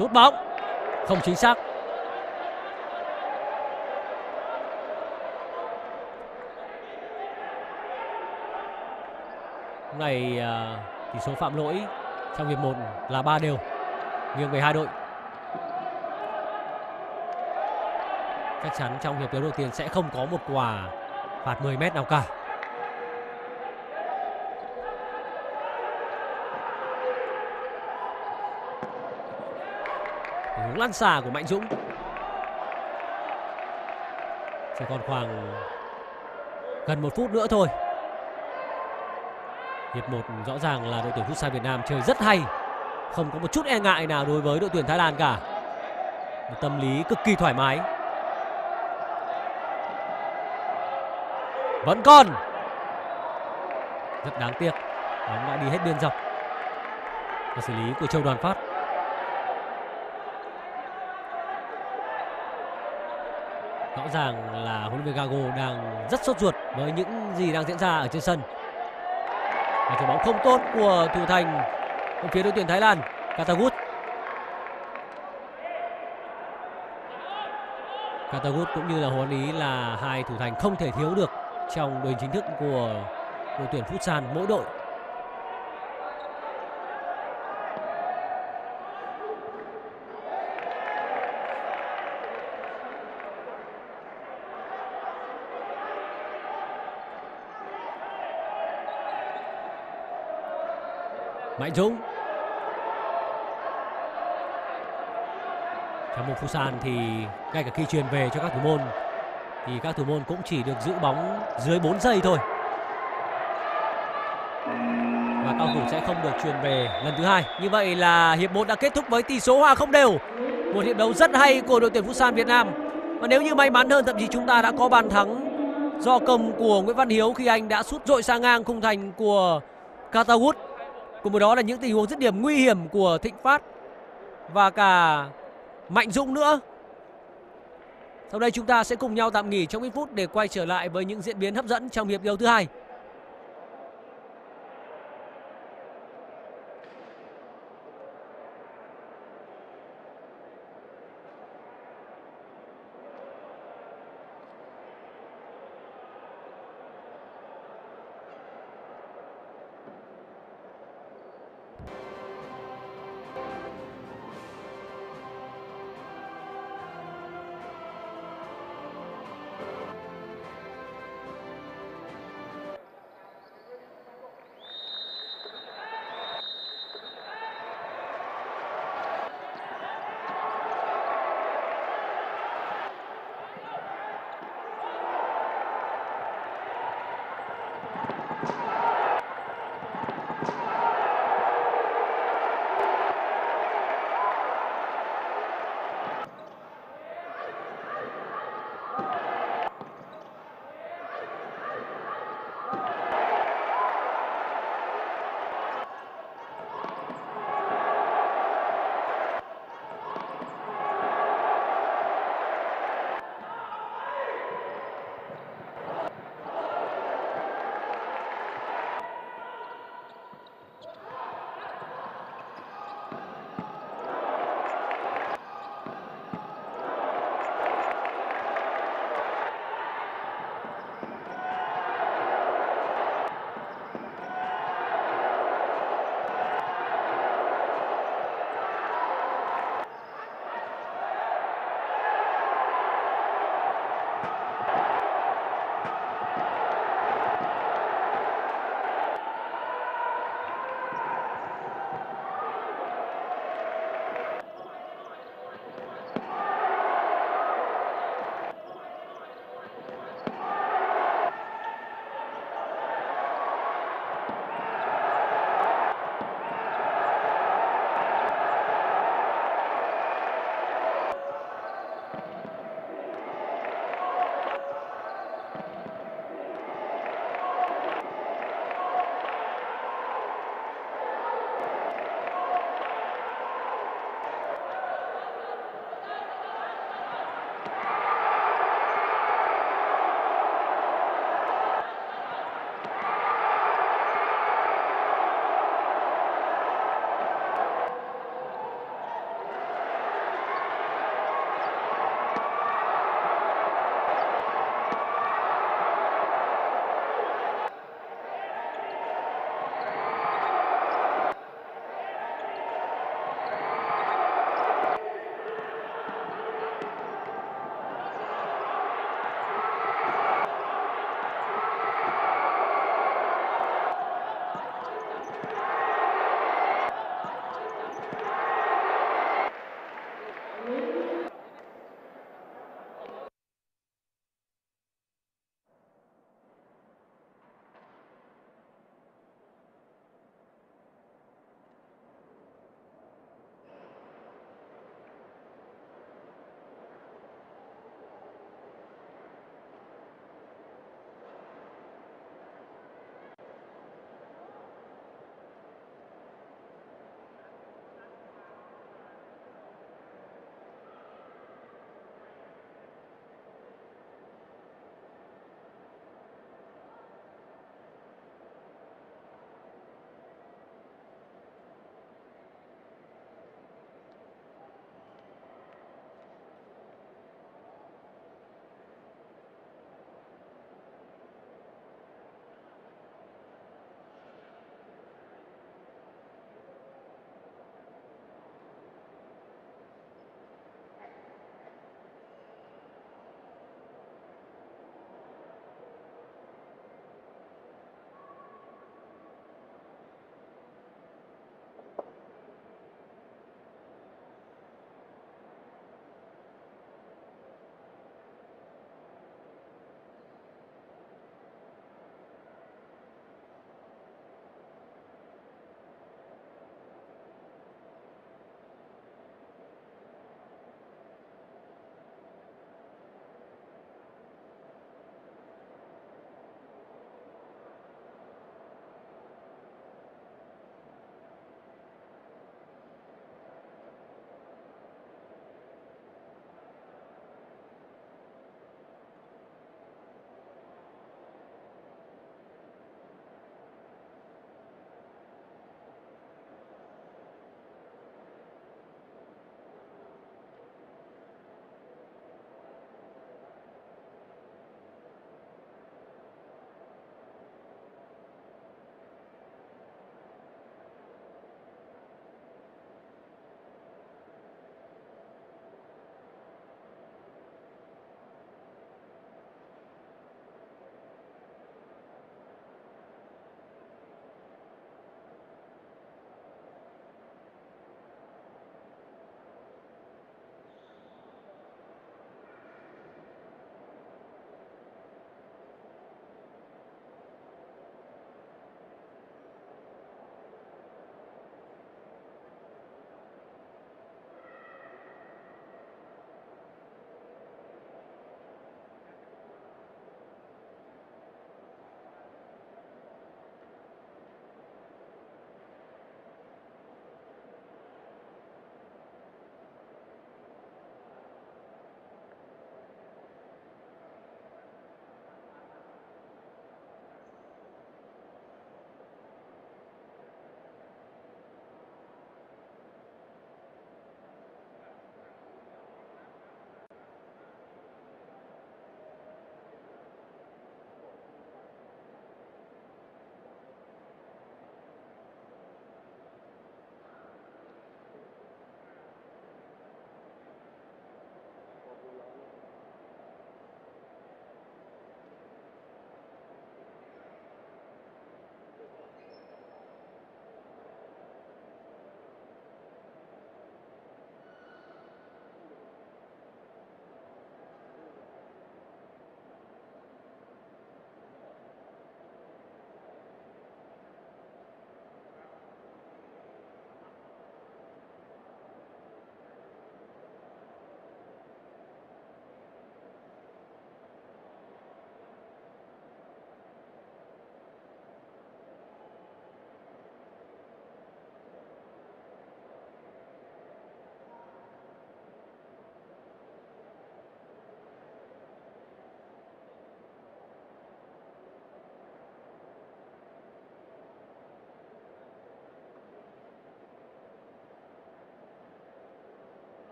Sút bóng không chính xác này à, tỷ số phạm lỗi trong hiệp 1 là 3 đều nghiêng về hai đội. Chắc chắn trong hiệp đấu đầu tiên sẽ không có một quả phạt 10 mét nào cả. Lăn xả của Mạnh Dũng chỉ còn khoảng gần một phút nữa thôi Hiệp 1 rõ ràng là đội tuyển Futsal Việt Nam chơi rất hay. Không có một chút e ngại nào đối với đội tuyển Thái Lan cả. Một tâm lý cực kỳ thoải mái. Vẫn còn. Rất đáng tiếc. Bóng đã đi hết biên dọc. Và xử lý của Châu Đoàn Phát. Rõ ràng là huấn luyện viên Gago đang rất sốt ruột với những gì đang diễn ra ở trên sân. Và chuyền bóng không tốt của thủ thành phía đội tuyển Thái Lan, Katagut. Katagut cũng như là huấn Ý là hai thủ thành không thể thiếu được trong đội chính thức của đội tuyển Futsal mỗi đội. Mạnh Dũng trong một Busan thì ngay cả khi truyền về cho các thủ môn thì các thủ môn cũng chỉ được giữ bóng dưới 4 giây thôi. Và cao thủ sẽ không được truyền về lần thứ hai. Như vậy là hiệp 1 đã kết thúc với tỷ số hòa không đều. Một hiệp đấu rất hay của đội tuyển Busan Việt Nam. Và nếu như may mắn hơn, thậm chí chúng ta đã có bàn thắng do công của Nguyễn Văn Hiếu khi anh đã sút dội sang ngang khung thành của Katawood cùng với đó là những tình huống dứt điểm nguy hiểm của Thịnh Phát và cả Mạnh Dũng nữa. Sau đây chúng ta sẽ cùng nhau tạm nghỉ trong ít phút để quay trở lại với những diễn biến hấp dẫn trong hiệp đấu thứ hai.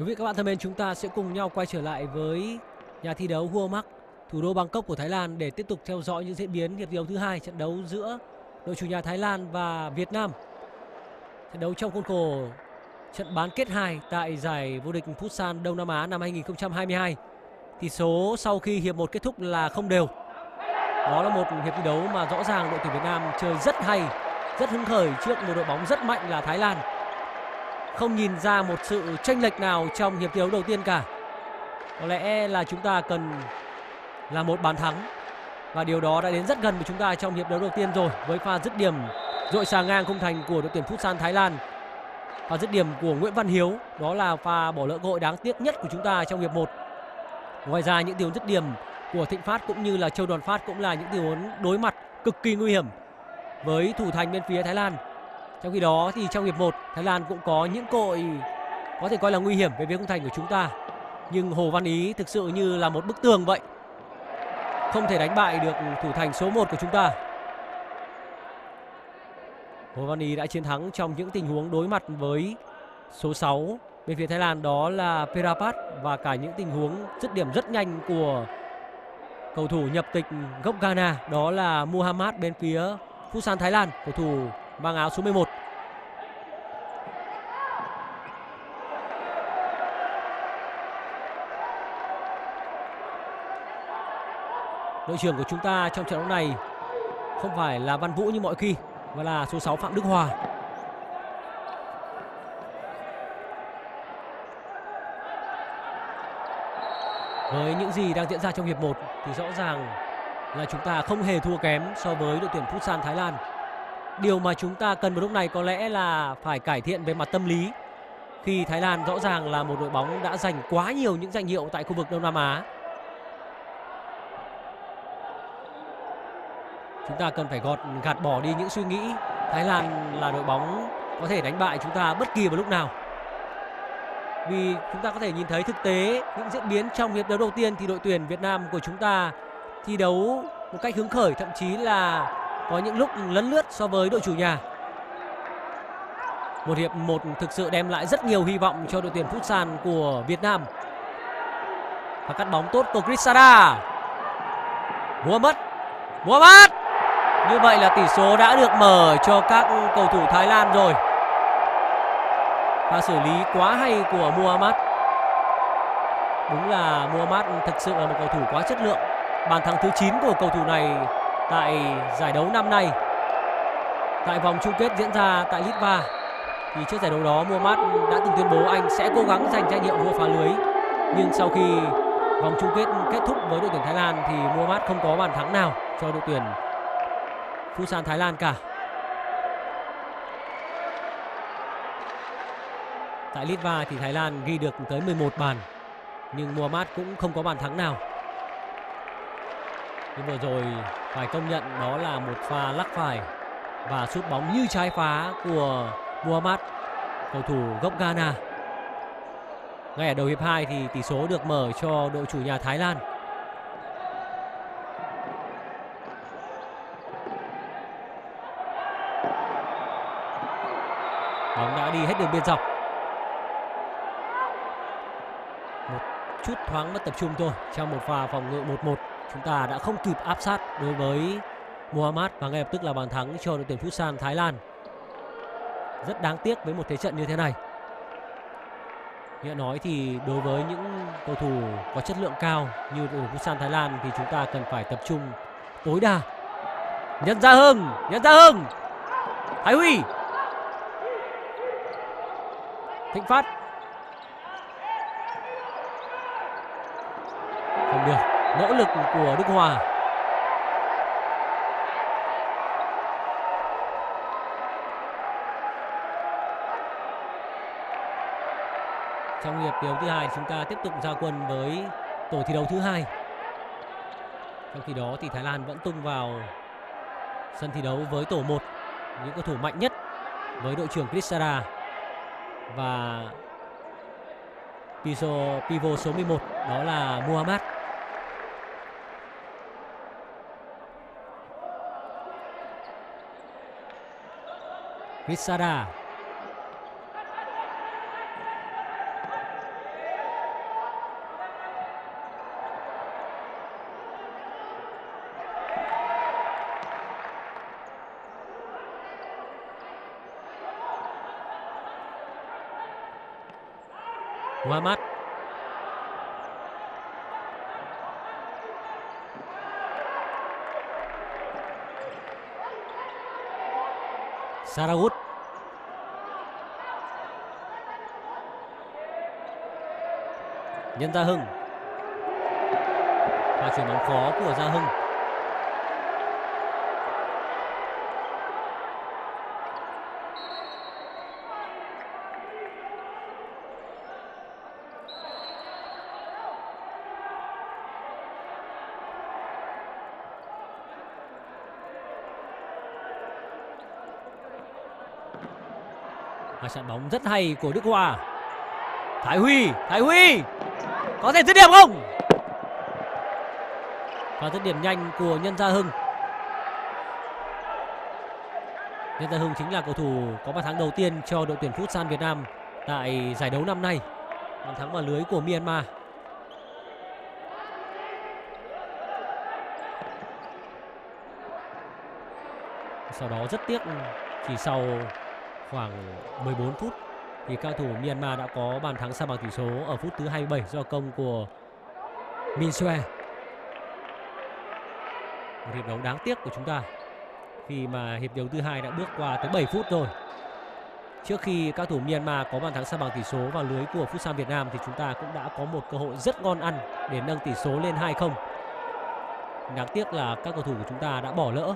Quý vị các bạn thân mến, chúng ta sẽ cùng nhau quay trở lại với nhà thi đấu Hua Mak, thủ đô Bangkok của Thái Lan để tiếp tục theo dõi những diễn biến hiệp thi đấu thứ hai trận đấu giữa đội chủ nhà Thái Lan và Việt Nam. Trận đấu trong khuôn khổ trận bán kết 2 tại giải vô địch Futsal Đông Nam Á năm 2022. Tỷ số sau khi hiệp 1 kết thúc là không đều. Đó là một hiệp thi đấu mà rõ ràng đội tuyển Việt Nam chơi rất hay, rất hứng khởi trước một đội bóng rất mạnh là Thái Lan. Không nhìn ra một sự chênh lệch nào trong hiệp thi đấu đầu tiên cả. Có lẽ là chúng ta cần là một bàn thắng và điều đó đã đến rất gần với chúng ta trong hiệp đấu đầu tiên rồi, với pha dứt điểm dội xà ngang khung thành của đội tuyển Futsal Thái Lan. Pha dứt điểm của Nguyễn Văn Hiếu, đó là pha bỏ lỡ cơ hội đáng tiếc nhất của chúng ta trong hiệp 1. Ngoài ra, những điều dứt điểm của Thịnh Phát cũng như là Châu Đoàn Phát cũng là những tình huống đối mặt cực kỳ nguy hiểm với thủ thành bên phía Thái Lan. Trong khi đó thì trong hiệp 1 Thái Lan cũng có những cội có thể coi là nguy hiểm về phía khung thành của chúng ta. Nhưng Hồ Văn Ý thực sự như là một bức tường vậy. Không thể đánh bại được thủ thành số 1 của chúng ta. Hồ Văn Ý đã chiến thắng trong những tình huống đối mặt với số 6 bên phía Thái Lan đó là Perapat và cả những tình huống dứt điểm rất nhanh của cầu thủ nhập tịch gốc Ghana đó là Muhammad bên phía Futsal Thái Lan, cầu thủ mang áo số 11 đội trưởng của chúng ta trong trận đấu này không phải là Văn Vũ như mọi khi, mà là số 6 Phạm Đức Hòa Với những gì đang diễn ra trong hiệp 1 thì rõ ràng là chúng ta không hề thua kém so với đội tuyển Futsal Thái Lan. Điều mà chúng ta cần vào lúc này có lẽ là phải cải thiện về mặt tâm lý khi Thái Lan rõ ràng là một đội bóng đã giành quá nhiều những danh hiệu tại khu vực Đông Nam Á. Chúng ta cần phải gọt, gạt bỏ đi những suy nghĩ Thái Lan là đội bóng có thể đánh bại chúng ta bất kỳ vào lúc nào vì chúng ta có thể nhìn thấy thực tế, những diễn biến trong hiệp đấu đầu tiên thì đội tuyển Việt Nam của chúng ta thi đấu một cách hứng khởi, thậm chí là có những lúc lấn lướt so với đội chủ nhà. Một hiệp một thực sự đem lại rất nhiều hy vọng cho đội tuyển Futsal của Việt Nam. Và cắt bóng tốt của Grisada. Muhammad. Muhammad. Như vậy là tỷ số đã được mở cho các cầu thủ Thái Lan rồi pha xử lý quá hay của Muhammad đúng là Muhammad thực sự là một cầu thủ quá chất lượng bàn thắng thứ 9 của cầu thủ này tại giải đấu năm nay. Tại vòng chung kết diễn ra tại Litva, thì trước giải đấu đó, Muhammad đã từng tuyên bố anh sẽ cố gắng giành danh hiệu vua phá lưới. Nhưng sau khi vòng chung kết kết thúc với đội tuyển Thái Lan, thì Muhammad không có bàn thắng nào cho đội tuyển Busan Thái Lan cả. Tại Litva thì Thái Lan ghi được tới 11 bàn, nhưng Muhammad cũng không có bàn thắng nào. Nhưng vừa rồi phải công nhận đó là một pha lắc phải và sút bóng như trái phá của Muhammad, cầu thủ gốc Ghana. Ngay ở đầu hiệp 2 thì tỷ số được mở cho đội chủ nhà Thái Lan. Bóng đã đi hết đường biên dọc. một chút thoáng mất tập trung thôi trong một pha phòng ngự 1-1 chúng ta đã không kịp áp sát đối với Muhammad và ngay lập tức là bàn thắng cho đội tuyển Futsal Thái Lan. Rất đáng tiếc với một thế trận như thế này. Nghĩa nói thì đối với những cầu thủ có chất lượng cao như đội tuyển Futsal Thái Lan thì chúng ta cần phải tập trung tối đa. Nhân ra Hưng Nhân ra Hưng. Thái Huy. Thịnh Phát. Không được nỗ lực của Đức Hòa. Trong hiệp đấu thứ hai, chúng ta tiếp tục ra quân với tổ thi đấu thứ hai. Trong khi đó thì Thái Lan vẫn tung vào sân thi đấu với tổ 1 những cầu thủ mạnh nhất với đội trưởng Kristara và Piso pivot số 11 đó là Muhammad. Wisada. Muhammad Sarawut Nhân Gia Hưng. Pha chuyển bóng khó của Gia Hưng. Và trận bóng rất hay của Đức Hòa Thái Huy Thái Huy, Có thể dứt điểm không? Và dứt điểm nhanh của Nhân Gia Hưng. Nhân Gia Hưng chính là cầu thủ có bàn thắng đầu tiên cho đội tuyển Futsal Việt Nam tại giải đấu năm nay bàn thắng vào lưới của Myanmar. Sau đó rất tiếc chỉ sau khoảng 14 phút thì cao thủ Myanmar đã có bàn thắng sa bằng tỷ số ở phút thứ 27 do công của Min Sue. Một hiệp đấu đáng tiếc của chúng ta khi mà hiệp đấu thứ hai đã bước qua tới 7 phút rồi. Trước khi các thủ Myanmar có bàn thắng sa bằng tỷ số vào lưới của Futsal Việt Nam thì chúng ta cũng đã có một cơ hội rất ngon ăn để nâng tỷ số lên 2-0. Đáng tiếc là các cầu thủ của chúng ta đã bỏ lỡ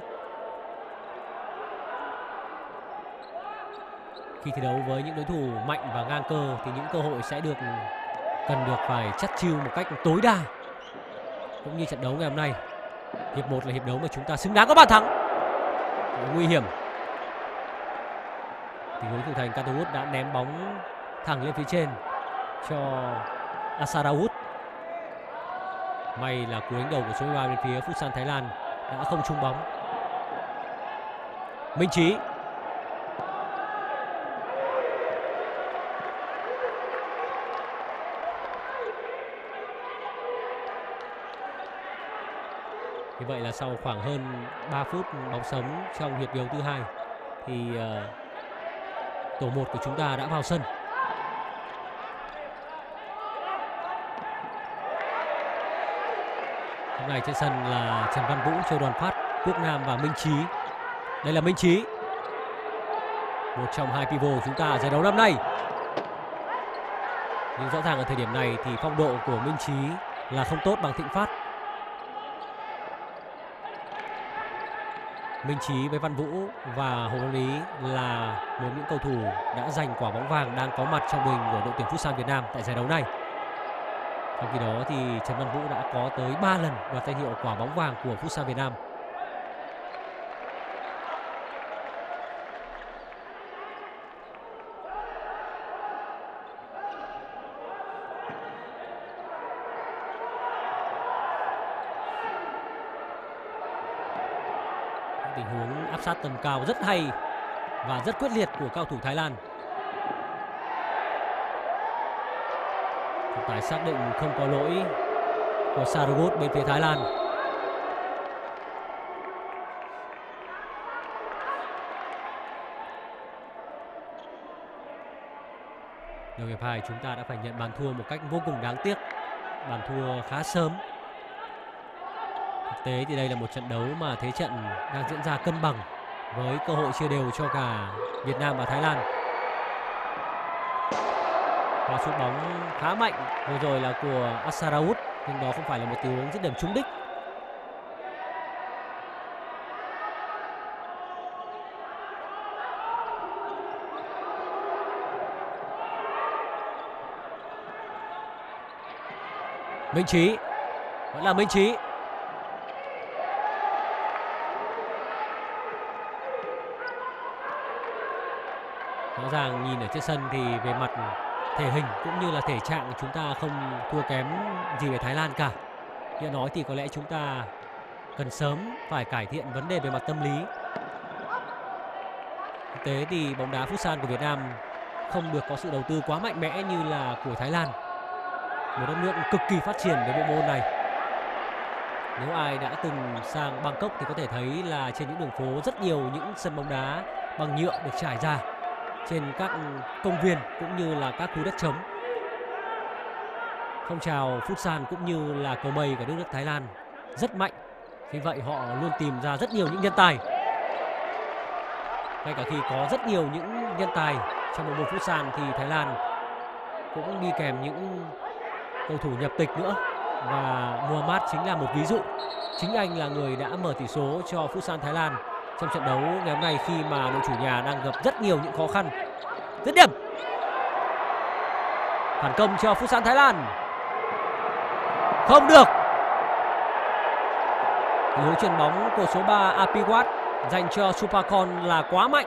khi thi đấu với những đối thủ mạnh và ngang cơ thì những cơ hội sẽ được cần được phải chất chiêu một cách tối đa cũng như trận đấu ngày hôm nay. Hiệp 1 là hiệp đấu mà chúng ta xứng đáng có bàn thắng. Nguy hiểm. Tình huống thủ thành Catwood đã ném bóng thẳng lên phía trên cho Asarawood may là cú đánh đầu của số 13 bên phía Futsal Thái Lan đã không trúng bóng. Minh Trí Như vậy là sau khoảng hơn 3 phút bóng sống trong hiệp đấu thứ hai thì uh, tổ 1 của chúng ta đã vào sân. Hôm nay trên sân là Trần Văn Vũ, Châu Đoàn Phát, Quốc Nam và Minh Chí. Đây là Minh Chí. Một trong hai pivot của chúng ta ở giải đấu năm nay. Nhưng rõ ràng ở thời điểm này thì phong độ của Minh Chí là không tốt bằng Thịnh Phát. Minh Chí với Văn Vũ và Hồ Văn Lý là một những cầu thủ đã giành quả bóng vàng đang có mặt trong mình của đội tuyển Futsal Việt Nam tại giải đấu này. Trong khi đó thì Trần Văn Vũ đã có tới 3 lần đoạt danh hiệu quả bóng vàng của Futsal Việt Nam. tình huống áp sát tầm cao rất hay và rất quyết liệt của cao thủ Thái Lan. Trọng tài xác định không có lỗi của Saragot bên phía Thái Lan. Đầu hiệp 2 chúng ta đã phải nhận bàn thua một cách vô cùng đáng tiếc. Bàn thua khá sớm Thực tế thì đây là một trận đấu mà thế trận đang diễn ra cân bằng với cơ hội chia đều cho cả Việt Nam và Thái Lan. Và sút bóng khá mạnh vừa rồi là của Asaraut nhưng đó không phải là một tình huống dứt điểm trúng đích. Minh Trí vẫn là Minh Trí rõ ràng nhìn ở trên sân thì về mặt thể hình cũng như là thể trạng chúng ta không thua kém gì về Thái Lan cả. Hiện nói thì có lẽ chúng ta cần sớm phải cải thiện vấn đề về mặt tâm lý. Thực tế thì bóng đá futsal của Việt Nam không được có sự đầu tư quá mạnh mẽ như là của Thái Lan. Một đất nước cực kỳ phát triển về bộ môn này. Nếu ai đã từng sang Bangkok thì có thể thấy là trên những đường phố rất nhiều những sân bóng đá bằng nhựa được trải ra trên các công viên cũng như là các khu đất trống phong trào futsal cũng như là cầu mây của nước nước Thái Lan rất mạnh. Vì vậy họ luôn tìm ra rất nhiều những nhân tài. Ngay cả khi có rất nhiều những nhân tài trong một môn futsal thì Thái Lan cũng đi kèm những cầu thủ nhập tịch nữa và Muhammad chính là một ví dụ. Chính anh là người đã mở tỷ số cho Futsal Thái Lan trong trận đấu ngày hôm nay khi mà đội chủ nhà đang gặp rất nhiều những khó khăn. Dứt điểm. Phản công cho Futsal Thái Lan. Không được. Lối chuyền bóng của số 3 Apiwat dành cho Supacon là quá mạnh.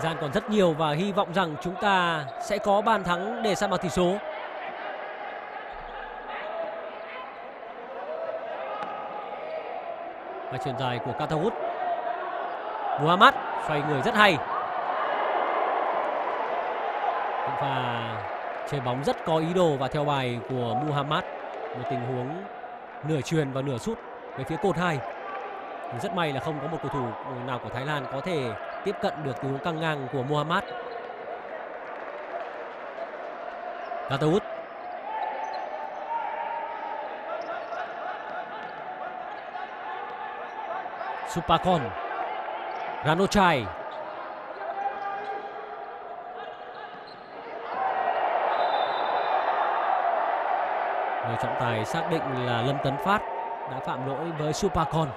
Thời gian còn rất nhiều và hy vọng rằng chúng ta sẽ có bàn thắng để san bằng tỷ số. Và chuyền dài của Katawut. Muhammad xoay người rất hay. Và chơi bóng rất có ý đồ và theo bài của Muhammad. Một tình huống nửa chuyền và nửa sút về phía cột 2. Rất may là không có một cầu thủ nào của Thái Lan có thể tiếp cận được tình huống căng ngang của Muhammad. Gatawood. Supakon. Ranochai. Người trọng tài xác định là Lâm Tấn Phát đã phạm lỗi với Supakon.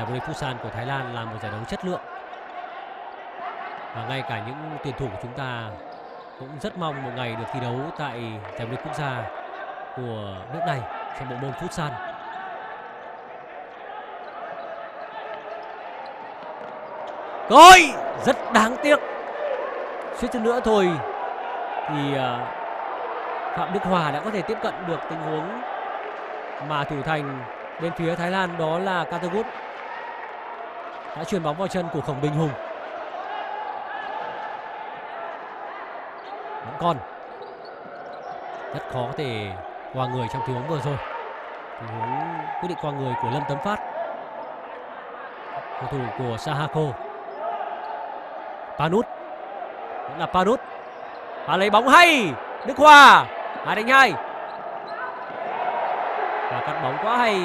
Giải vô địch Busan của Thái Lan là một giải đấu chất lượng. Và ngay cả những tuyển thủ của chúng ta cũng rất mong một ngày được thi đấu tại giải vô địch quốc gia của nước này trong bộ môn Futsal. Rồi, rất đáng tiếc. Suýt chút nữa thôi thì à, Phạm Đức Hòa đã có thể tiếp cận được tình huống mà thủ thành bên phía Thái Lan đó là Katagut đã chuyền bóng vào chân của Khổng Bình Hùng. Vẫn còn rất khó có thể qua người trong tình huống vừa rồi. Tình huống quyết định qua người của Lâm Tấn Phát. Cầu thủ của Sahako. Panut. Vẫn là Panut. Và lấy bóng hay. Đức Hòa. Hai đánh hai. Và cắt bóng quá hay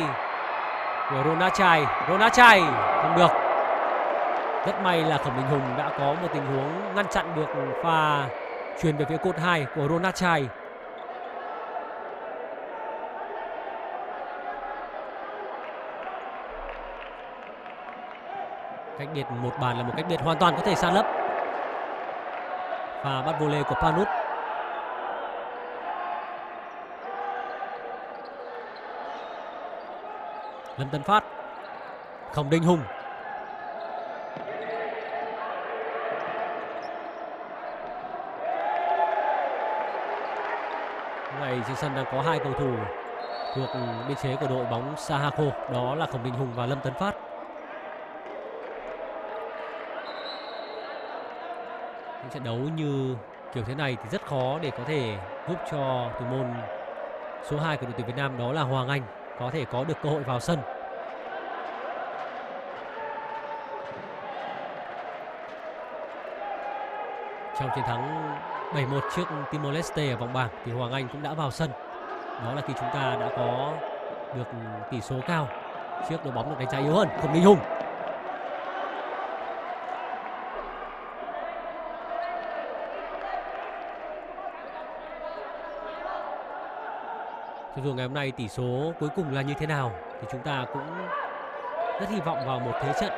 của Ronachai. Ronachai không được. Rất may là Khổng đình Hùng đã có một tình huống ngăn chặn được pha truyền về phía cột 2 của Ronachai. Cách biệt một bàn là một cách biệt hoàn toàn có thể san lấp. Và bắt vô lê của Panut. Lâm Tân Phát. Khổng Đình Hùng này trên sân đang có hai cầu thủ thuộc biên chế của đội bóng Sahako đó là Khổng Đình Hùng và Lâm Tấn Phát. Những trận đấu như kiểu thế này thì rất khó để có thể giúp cho thủ môn số 2 của đội tuyển Việt Nam, đó là Hoàng Anh, có thể có được cơ hội vào sân. Trong chiến thắng 7-1 trước Timor Leste ở vòng bảng thì Hoàng Anh cũng đã vào sân. Đó là khi chúng ta đã có được tỷ số cao trước đội bóng được đánh giá yếu hơn, không Minh Hùng. Cho dù ngày hôm nay tỷ số cuối cùng là như thế nào thì chúng ta cũng rất hy vọng vào một thế trận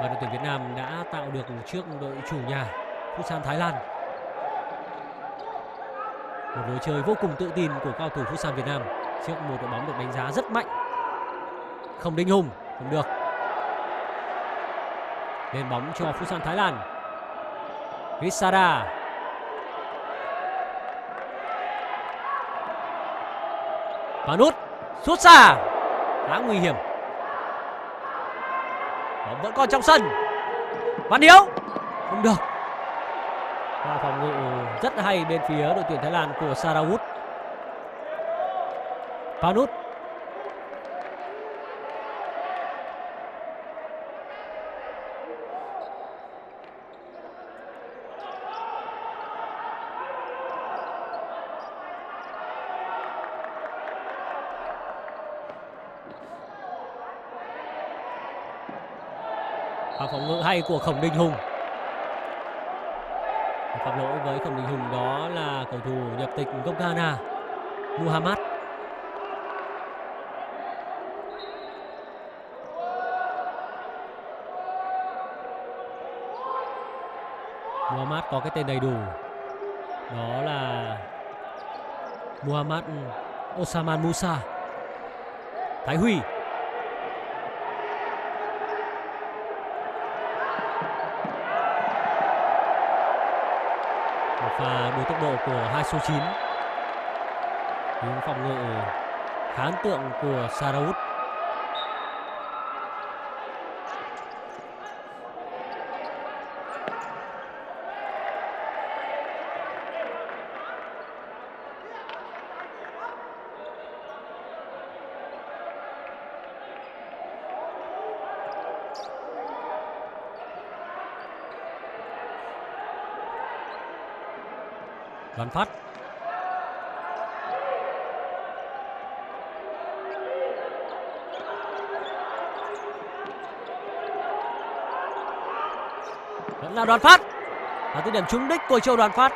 và đội tuyển Việt Nam đã tạo được trước đội chủ nhà Futsal Thái Lan. Một lối chơi vô cùng tự tin của cao thủ Futsal Việt Nam trước một đội bóng được đánh giá rất mạnh. Không Đinh Hùng, không được. Lên bóng cho Futsal Thái Lan. Grisada Và nút Sút xa Khá nguy hiểm Bóng vẫn còn trong sân Văn Hiếu Không được rất hay bên phía đội tuyển Thái Lan của Sarawut Panut Và phòng ngự hay của Khổng Đình Hùng. Phạm lỗi với Khổng Đình Hùng đó là cầu thủ nhập tịch gốc Ghana Muhammad. Muhammad có cái tên đầy đủ, đó là Muhammad Osaman Musa. Thái Huy. Pha à, đua tốc độ của hai số 9 những phòng ngự, khá ấn tượng của Saraut phát Vẫn là đoàn phát. Và tới điểm trúng đích của Châu đoàn phát.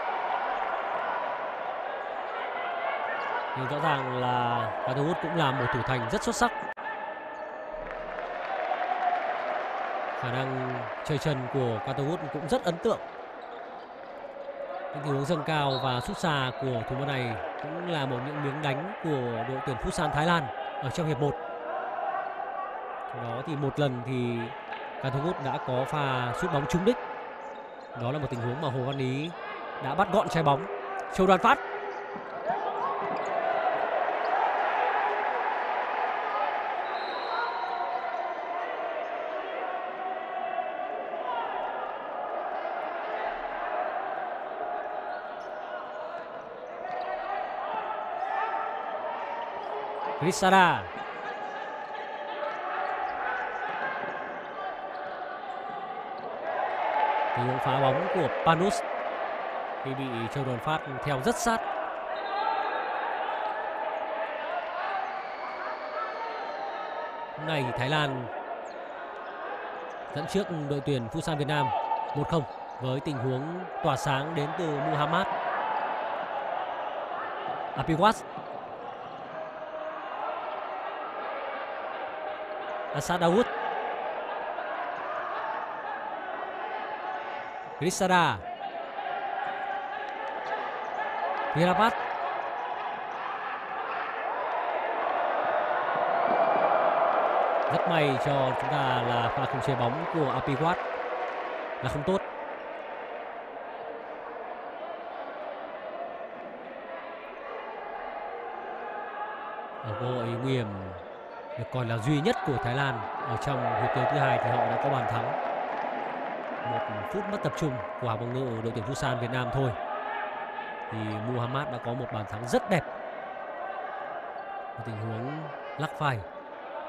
Nhưng rõ ràng là Catherwood cũng là một thủ thành rất xuất sắc. Khả năng chơi chân của Catherwood cũng rất ấn tượng những tình huống dâng cao và sút xa của thủ môn này cũng là một những miếng đánh của đội tuyển Futsal Thái Lan ở trong hiệp 1 đó thì một lần thì Catherwood đã có pha sút bóng trúng đích. Đó là một tình huống mà Hồ Văn Ý đã bắt gọn trái bóng. Châu Đoàn Phát Grisada Tình huống phá bóng của Panus khi bị Châu Đồn Phát theo rất sát. Hôm nay Thái Lan dẫn trước đội tuyển Futsal Việt Nam 1-0 với tình huống tỏa sáng đến từ Muhammad Apiwas Asad Dawood. Grisada Virabat Rất may cho chúng ta là pha không chế bóng của Apiwat là không tốt. Ở cơ hội nguy hiểm được coi là duy nhất của Thái Lan. Ở trong hiệp đấu thứ hai thì họ đã có bàn thắng. Một phút mất tập trung của hàng phòng ngự, đội tuyển Futsal Việt Nam thôi. Thì Muhammad đã có một bàn thắng rất đẹp. Một tình huống lắc phải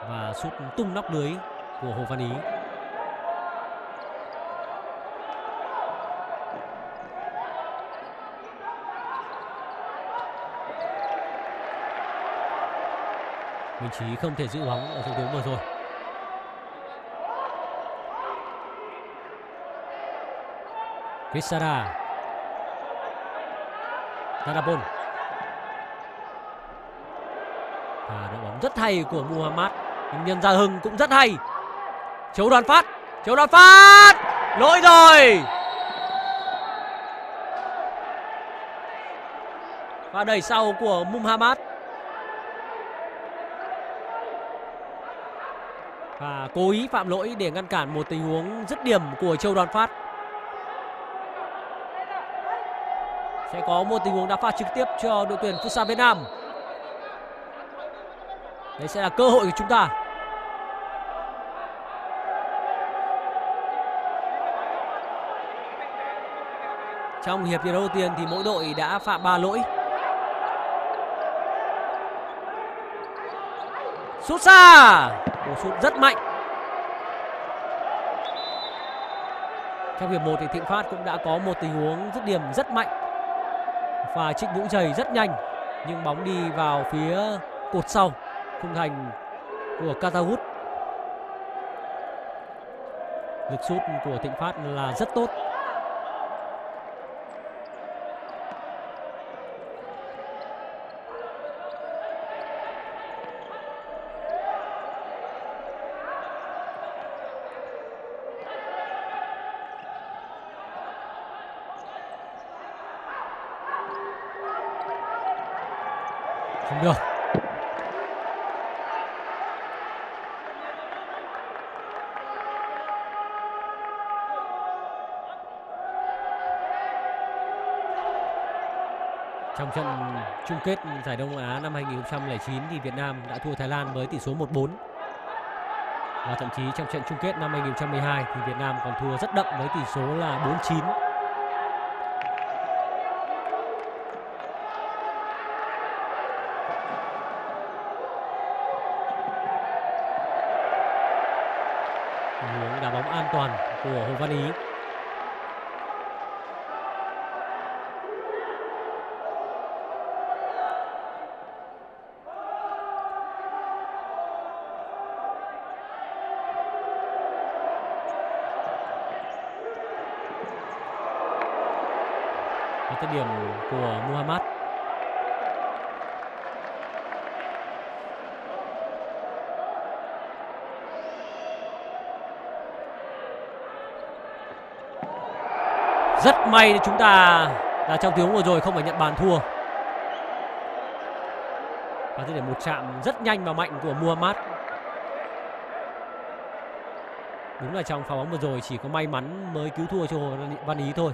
và sút tung nóc lưới của Hồ Văn Ý. Minh Chí không thể giữ bóng ở trong tiếng vừa rồi. Quesada. Tarabon Và đội bóng rất hay của Muhammad. Nhân Gia Hưng cũng rất hay. Châu Đoàn Phát Châu Đoàn Phát. Lỗi rồi. Và đẩy sau của Muhammad và cố ý phạm lỗi để ngăn cản một tình huống dứt điểm của Châu Đoàn Phát. sẽ có một tình huống đá phạt trực tiếp cho đội tuyển Futsal Việt Nam. Đấy sẽ là cơ hội của chúng ta. Trong hiệp thi đấu đầu tiên thì mỗi đội đã phạm 3 lỗi. Sút xa. Một sút rất mạnh. Trong hiệp 1 thì Thịnh Phát cũng đã có một tình huống dứt điểm rất mạnh. Và Trịnh Vũ Trầy rất nhanh, nhưng bóng đi vào phía cột sau, khung thành của Katahut. Lực sút của Thịnh Phát là rất tốt. Không được. Trong trận chung kết giải Đông Á năm 2009 thì Việt Nam đã thua Thái Lan với tỷ số 1-4. Và thậm chí trong trận chung kết năm 2012 thì Việt Nam còn thua rất đậm với tỷ số là 4-9. hướng đá bóng an toàn của Hồ Văn Ý. điểm của Muhammad Rất may chúng ta là trong tiếng vừa rồi không phải nhận bàn thua. Và đây là một chạm rất nhanh và mạnh của Muhammad. Đúng là trong pha bóng vừa rồi chỉ có may mắn mới cứu thua cho Hồ Văn Ý thôi.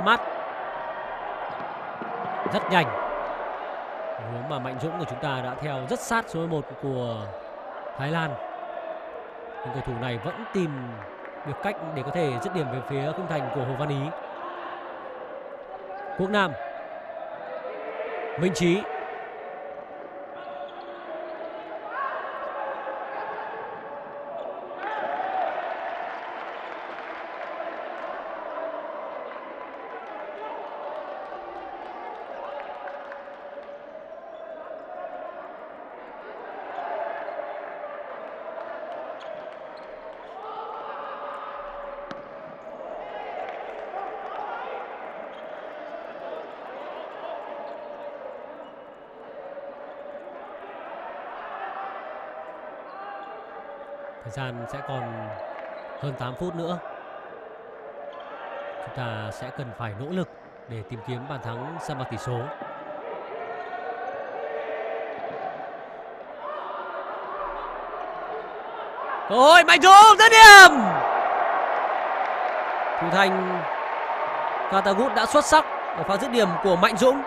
Muhammad rất nhanh. Hướng mà Mạnh Dũng của chúng ta đã theo rất sát số 1 của Thái Lan. Nhưng cầu thủ này vẫn tìm được cách để có thể dứt điểm về phía khung thành của Hồ Văn Ý. Quốc Nam. Minh Trí Thời gian sẽ còn hơn 8 phút nữa. Chúng ta sẽ cần phải nỗ lực để tìm kiếm bàn thắng sa bằng tỷ số. Ôi Mạnh Dũng dứt điểm. Thủ thành Katagut đã xuất sắc ở pha dứt điểm của Mạnh Dũng.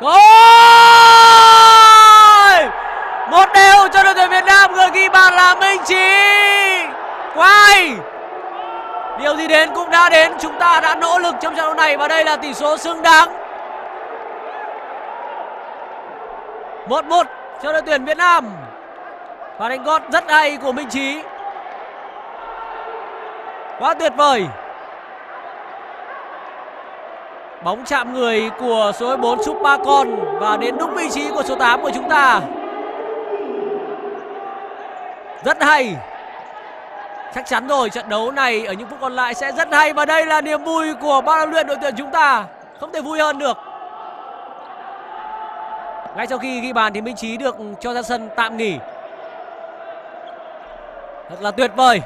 Gol! Một đều cho đội tuyển Việt Nam người ghi bàn là Minh Trí. Quay! Điều gì đến cũng đã đến, chúng ta đã nỗ lực trong trận đấu này và đây là tỷ số xứng đáng. 1-1 cho đội tuyển Việt Nam. Và đánh gót rất hay của Minh Trí. Quá tuyệt vời. Bóng chạm người của số 4 chup ba con và đến đúng vị trí của số 8 của chúng ta. Rất hay. Chắc chắn rồi, trận đấu này ở những phút còn lại sẽ rất hay và đây là niềm vui của ban huấn luyện đội tuyển chúng ta. Không thể vui hơn được. Ngay sau khi ghi bàn thì Minh Chí được cho ra sân tạm nghỉ. Thật là tuyệt vời.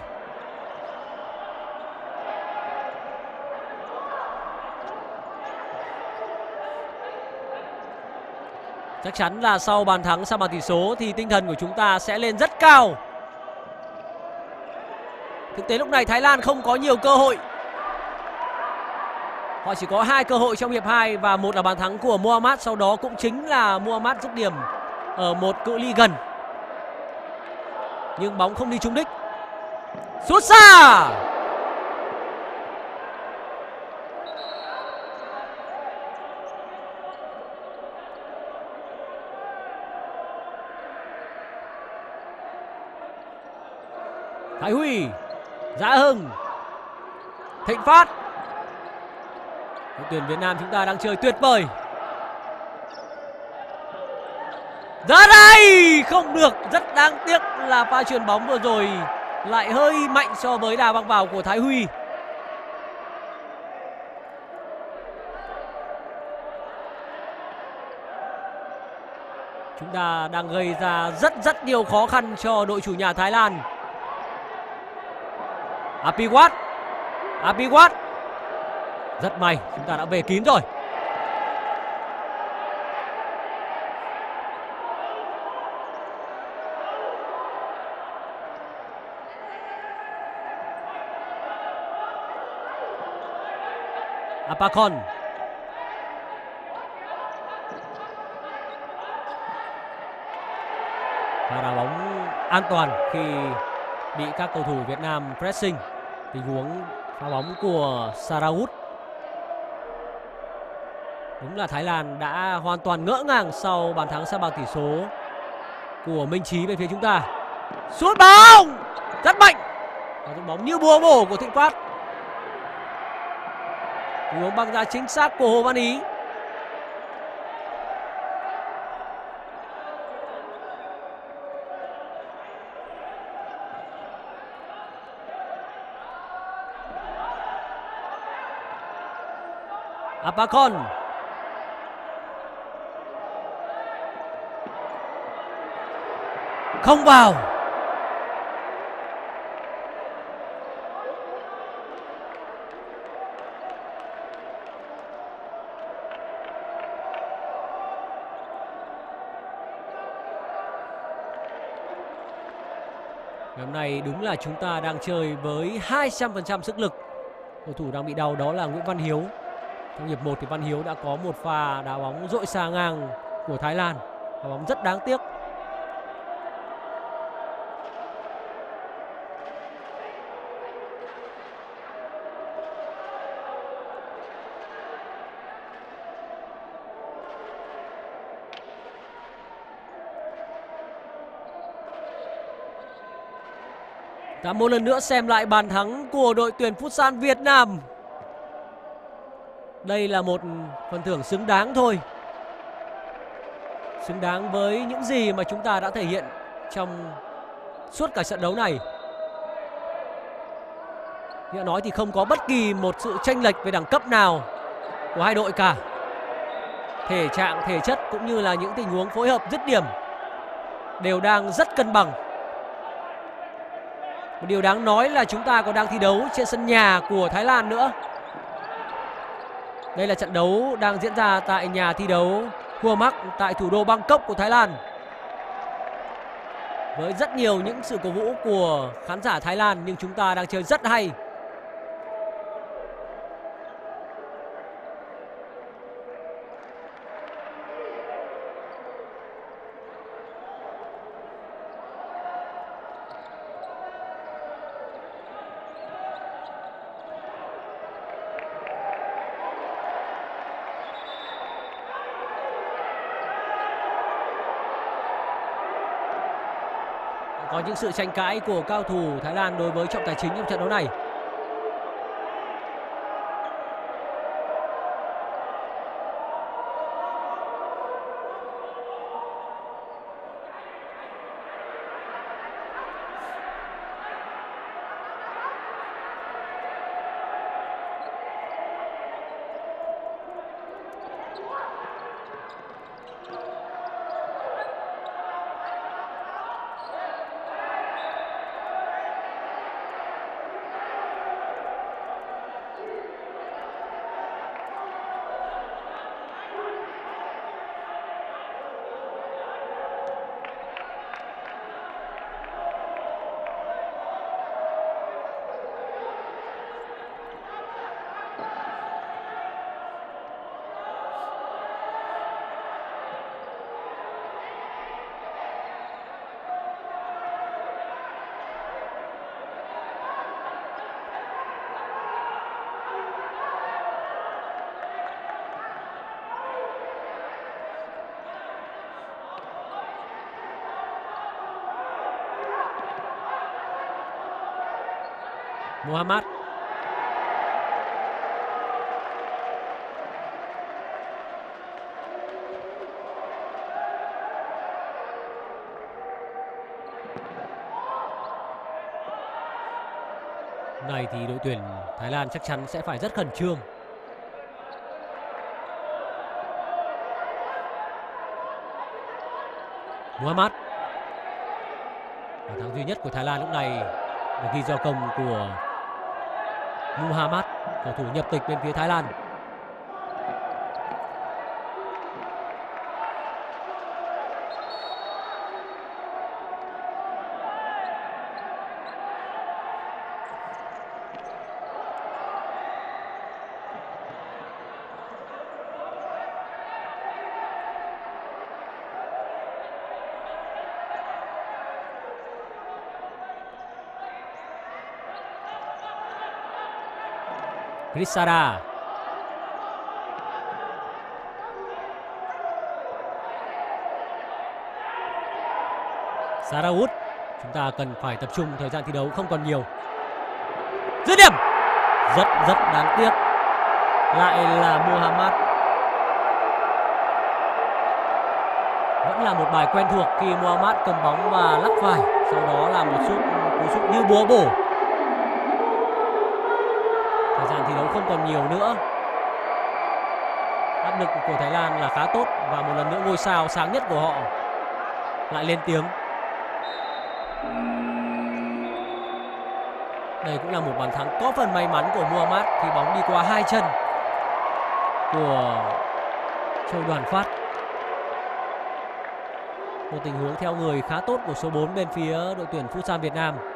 Chắc chắn là sau bàn thắng sau bàn tỷ số thì tinh thần của chúng ta sẽ lên rất cao. Thực tế lúc này Thái Lan không có nhiều cơ hội. Họ chỉ có hai cơ hội trong hiệp 2 và một là bàn thắng của Muhammad, sau đó cũng chính là Muhammad dứt điểm ở một cự ly gần. Nhưng bóng không đi trúng đích. Sút xa! Thái Huy Giá Hưng. Thịnh Phát. Đội tuyển Việt Nam chúng ta đang chơi tuyệt vời. Ra đây Không được Rất đáng tiếc là pha chuyền bóng vừa rồi Lại hơi mạnh so với đà băng vào của Thái Huy. Chúng ta đang gây ra rất rất nhiều khó khăn cho đội chủ nhà Thái Lan Apiwat Apiwat Rất may, chúng ta đã về kín rồi. Apacon Và đá bóng an toàn khi bị các cầu thủ Việt Nam pressing tình huống pha bóng của Sarawut đúng là Thái Lan đã hoàn toàn ngỡ ngàng sau bàn thắng sang bằng tỷ số của Minh Chí về phía chúng ta. Sút bóng! Rất mạnh! Và bóng như búa bổ của Thịnh Phát. Tình huống băng ra chính xác của Hồ Văn Ý. Apacon Không vào. Ngày hôm nay đúng là chúng ta đang chơi với 200% sức lực. Cầu thủ đang bị đau đó là Nguyễn Văn Hiếu trong hiệp 1 thì Văn Hiếu đã có một pha đá bóng dội xa ngang của Thái Lan. Đá bóng rất đáng tiếc. Ta một lần nữa xem lại bàn thắng của đội tuyển Futsal Việt Nam đây là một phần thưởng xứng đáng thôi. Xứng đáng với những gì mà chúng ta đã thể hiện trong suốt cả trận đấu này. Như nói thì không có bất kỳ một sự tranh lệch về đẳng cấp nào của hai đội cả. Thể trạng, thể chất cũng như là những tình huống phối hợp dứt điểm đều đang rất cân bằng. Một điều đáng nói là chúng ta còn đang thi đấu trên sân nhà của Thái Lan nữa đây là trận đấu đang diễn ra tại nhà thi đấu Hua Mak tại thủ đô Bangkok của Thái Lan. Với rất nhiều những sự cổ vũ của khán giả Thái Lan, nhưng chúng ta đang chơi rất hay. có những sự tranh cãi của cao thủ Thái Lan đối với trọng tài chính trong trận đấu này. Muhammad. Này thì đội tuyển Thái Lan chắc chắn sẽ phải rất khẩn trương. Muhammad. Bàn thắng duy nhất của Thái Lan lúc này được ghi do công của Muhammad cầu thủ nhập tịch bên phía Thái Lan. Grisada Saraut, Chúng ta cần phải tập trung, thời gian thi đấu không còn nhiều. Dứt điểm. Rất rất đáng tiếc. Lại là Muhammad. Vẫn là một bài quen thuộc khi Muhammad cầm bóng và lắc phải Sau đó là một sút, cú sút như búa bổ. Thời gian thi đấu không còn nhiều nữa. Áp lực của Thái Lan là khá tốt Và một lần nữa ngôi sao sáng nhất của họ Lại lên tiếng. Đây cũng là một bàn thắng có phần may mắn của Muhammad Khi bóng đi qua hai chân Của Châu Đoàn Phát. Một tình huống theo người khá tốt của số 4 bên phía đội tuyển Futsal Việt Nam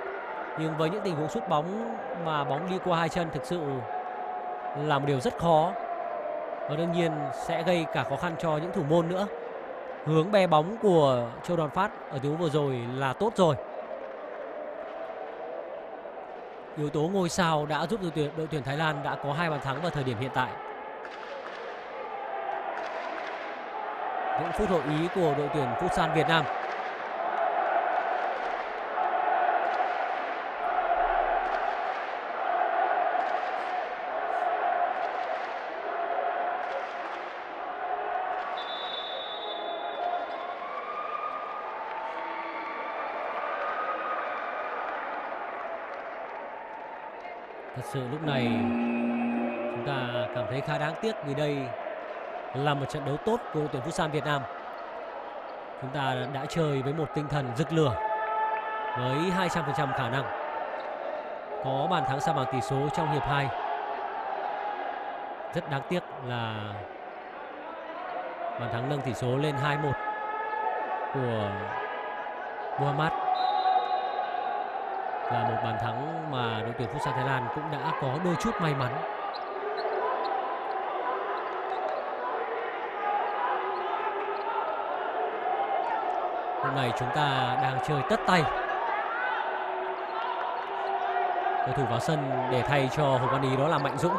nhưng với những tình huống sút bóng mà bóng đi qua hai chân thực sự là một điều rất khó. Và đương nhiên sẽ gây cả khó khăn cho những thủ môn nữa. Hướng bè bóng của châu đoàn phát ở tiếng vừa rồi là tốt rồi. Yếu tố ngôi sao đã giúp đội tuyển đội tuyển Thái Lan đã có hai bàn thắng vào thời điểm hiện tại. Những phút hội ý của đội tuyển Futsal Việt Nam. Sự lúc này, chúng ta cảm thấy khá đáng tiếc vì đây là một trận đấu tốt của đội tuyển Futsal Việt Nam. Chúng ta đã chơi với một tinh thần rực lửa, với 200% khả năng. Có bàn thắng sa bằng tỷ số trong hiệp 2. Rất đáng tiếc là bàn thắng nâng tỷ số lên 2-1 của Muhammad là một bàn thắng mà đội tuyển Futsal Thái Lan cũng đã có đôi chút may mắn. Hôm nay chúng ta đang chơi tất tay. Cầu thủ vào sân để thay cho Hồ Văn Ý đó là Mạnh Dũng.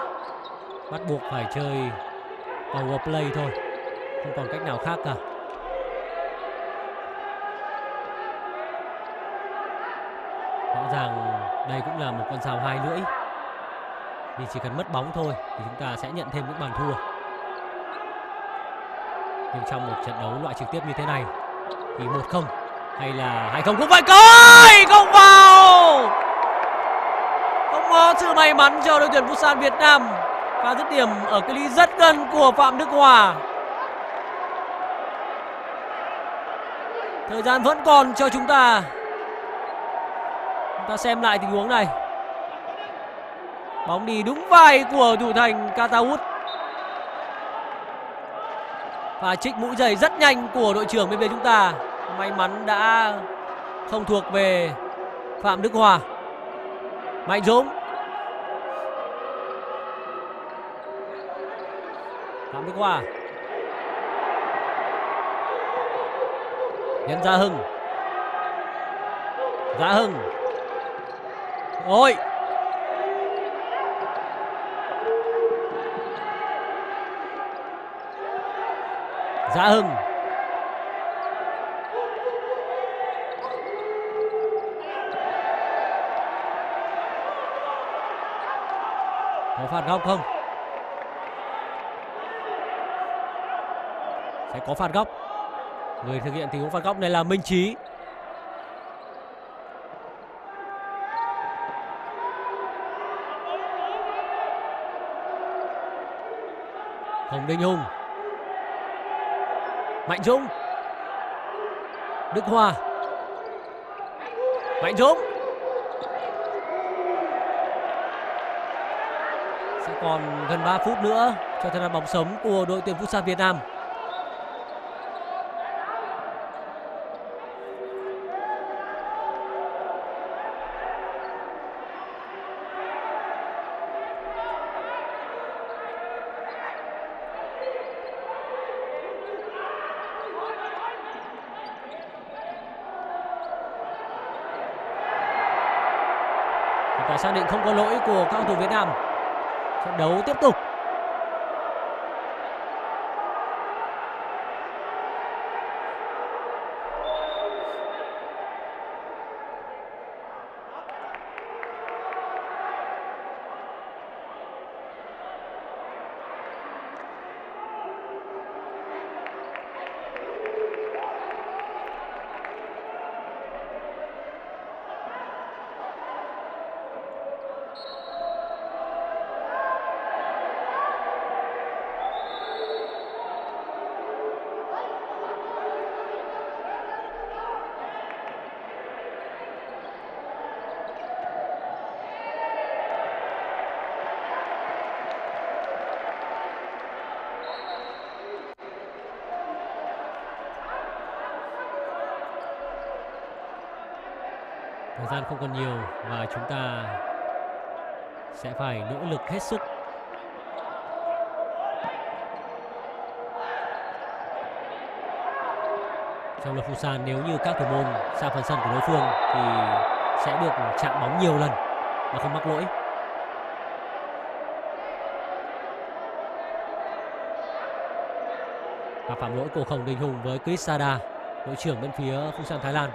Bắt buộc phải chơi power play thôi. Không còn cách nào khác cả. rõ ràng đây cũng là một con sao hai lưỡi. Vì chỉ cần mất bóng thôi thì chúng ta sẽ nhận thêm những bàn thua. Nhưng trong một trận đấu loại trực tiếp như thế này, thì một không hay là hai không? Không phải coi không vào! Không có sự may mắn cho đội tuyển Busan Việt Nam. Và dứt điểm ở cái ly rất gần của Phạm Đức Hòa. Thời gian vẫn còn cho chúng ta ta xem lại tình huống này. Bóng đi đúng vai của thủ thành Katawut và trích mũi giày rất nhanh của đội trưởng bên phía chúng ta. May mắn đã không thuộc về Phạm Đức Hòa. Mạnh Dũng. Phạm Đức Hòa. Nhân Gia Hưng. Gia Hưng. Ôi. Dạ Hưng. Có phạt góc không? Sẽ có phạt góc. Người thực hiện tình huống phạt góc này là Minh Chí. Hồng Đinh Hùng. Mạnh Dũng. Đức Hòa Mạnh Dũng. Sẽ còn gần 3 phút nữa cho thời gian bóng sống của đội tuyển Futsal Việt Nam Phải xác định không có lỗi của các cầu thủ Việt Nam. Trận đấu tiếp tục. Thời gian không còn nhiều và chúng ta sẽ phải nỗ lực hết sức. Trong luật sàn nếu như các thủ môn xa phần sân của đối phương thì sẽ được chạm bóng nhiều lần mà không mắc lỗi. Và phạm lỗi của Khổng Đình Hùng với Chris Sada, đội trưởng bên phía Futsal Thái Lan.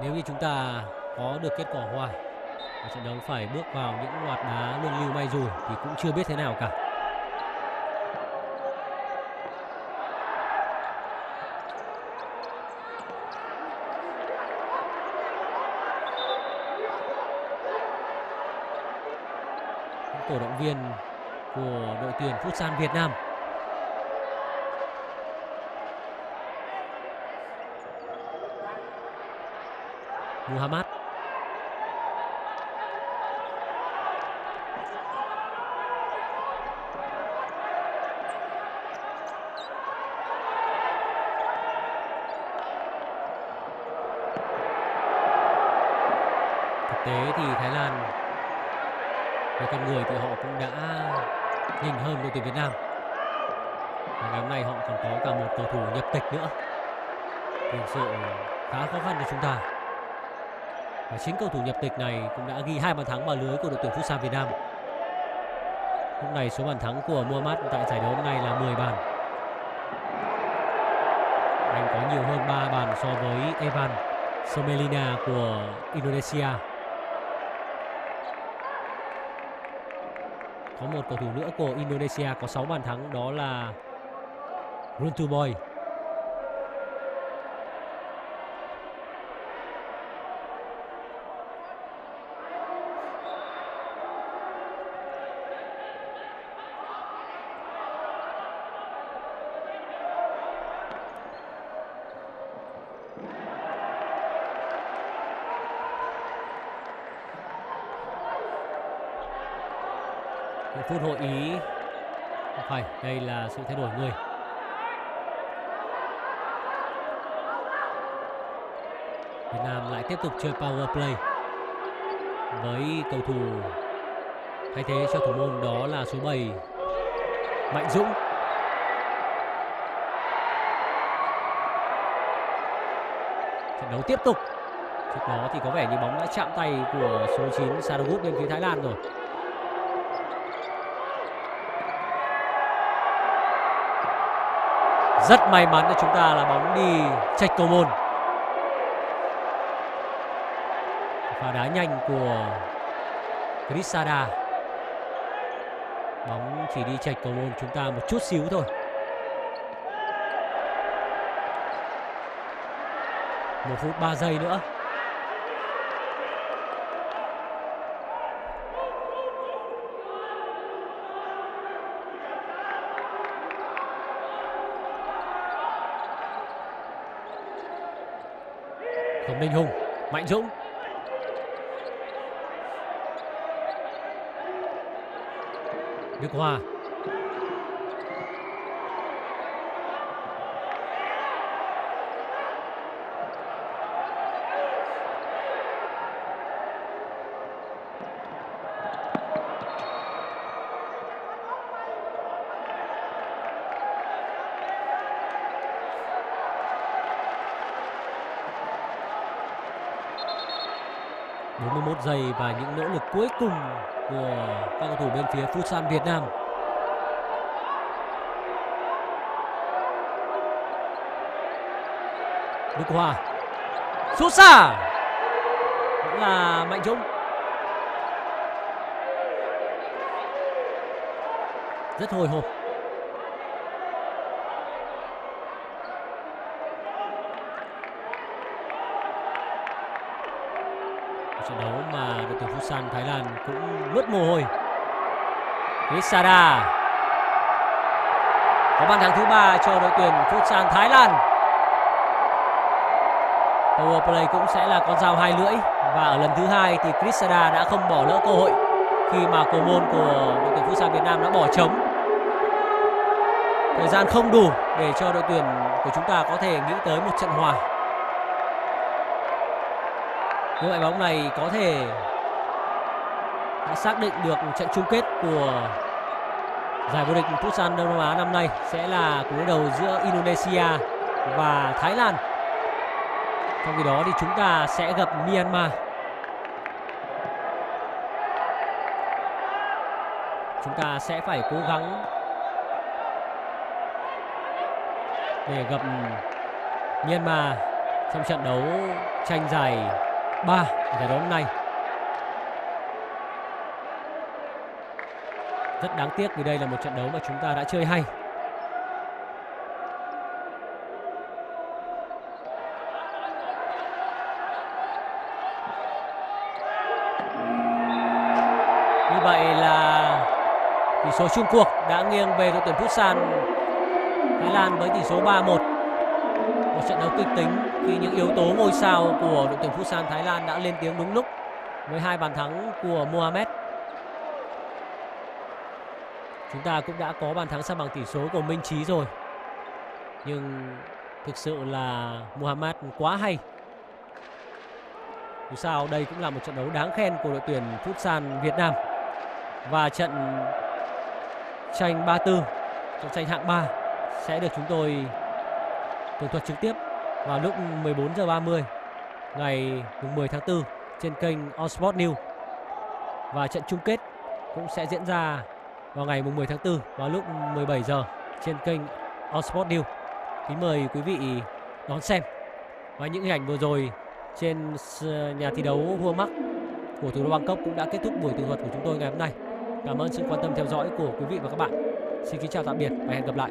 Nếu như chúng ta có được kết quả hòa và trận đấu phải bước vào những loạt đá luân lưu may rủi thì cũng chưa biết thế nào cả. Cổ động viên của đội tuyển Futsal Việt Nam Muhammad Thực tế thì Thái Lan về con người thì họ cũng đã nhanh hơn đội tuyển Việt Nam. Và ngày hôm nay họ còn có cả một cầu thủ nhập tịch nữa. Thực sự khá khó khăn cho chúng ta. Và chính cầu thủ nhập tịch này cũng đã ghi hai bàn thắng vào lưới của đội tuyển Futsal Việt Nam. Lúc này số bàn thắng của Muhammad tại giải đấu hôm nay là 10 bàn. Anh có nhiều hơn 3 bàn so với Evan Somelina của Indonesia. Có một cầu thủ nữa của Indonesia có 6 bàn thắng, đó là Runtuboy. Một phút hội ý không phải đây là sự thay đổi người. Việt Nam lại tiếp tục chơi power play với cầu thủ thay thế cho thủ môn đó là số 7 Mạnh Dũng. Trận đấu tiếp tục. Trước đó thì có vẻ như bóng đã chạm tay của số 9 Sadogut bên phía Thái Lan rồi. Rất may mắn cho chúng ta là bóng đi chạch cầu môn. Pha đá nhanh của Grisada bóng chỉ đi chạch cầu môn, chúng ta một chút xíu thôi. Một phút ba giây nữa. Minh Hùng Mạnh Dũng. Đức Hòa phút giây và những nỗ lực cuối cùng của các cầu thủ bên phía Futsal Việt Nam. Đức Hòa sút xa. Vẫn là Mạnh Dũng. Rất hồi hộp. Đội Thái Lan cũng nuốt mồ hôi. Krisada có bàn thắng thứ ba cho đội tuyển Futsal Thái Lan. Power play cũng sẽ là con dao hai lưỡi và ở lần thứ hai thì Krisada đã không bỏ lỡ cơ hội khi mà cầu môn của đội tuyển Futsal Việt Nam đã bỏ trống. Thời gian không đủ để cho đội tuyển của chúng ta có thể nghĩ tới một trận hòa như vậy bóng này có thể đã xác định được trận chung kết của giải vô địch Futsal Đông Nam Á năm nay sẽ là cuộc đối đầu giữa Indonesia và Thái Lan. Trong khi đó thì chúng ta sẽ gặp Myanmar. Chúng ta sẽ phải cố gắng để gặp Myanmar trong trận đấu tranh giải 3 giải đấu hôm nay. Rất đáng tiếc vì đây là một trận đấu mà chúng ta đã chơi hay. Như vậy là tỷ số chung cuộc đã nghiêng về đội tuyển Futsal Thái Lan với tỷ số 3-1 một trận đấu kịch tính khi những yếu tố ngôi sao của đội tuyển Futsal Thái Lan đã lên tiếng đúng lúc với hai bàn thắng của Mohamed. Chúng ta cũng đã có bàn thắng san bằng tỷ số của Minh Chí rồi. Nhưng thực sự là Mohamed quá hay. Dù sao đây cũng là một trận đấu đáng khen của đội tuyển Futsal Việt Nam. Và trận tranh 34, trận tranh hạng 3 sẽ được chúng tôi tường thuật trực tiếp vào lúc 14 giờ 30 ngày 10 tháng 4 trên kênh Osport News. Và trận chung kết cũng sẽ diễn ra vào ngày 10 tháng 4 vào lúc 17 giờ trên kênh Onsport News. Kính mời quý vị đón xem. Và những hình ảnh vừa rồi trên nhà thi đấu Hua Mắc của thủ đô Bangkok cũng đã kết thúc buổi tường thuật của chúng tôi ngày hôm nay. Cảm ơn sự quan tâm theo dõi của quý vị và các bạn. Xin kính chào tạm biệt và hẹn gặp lại.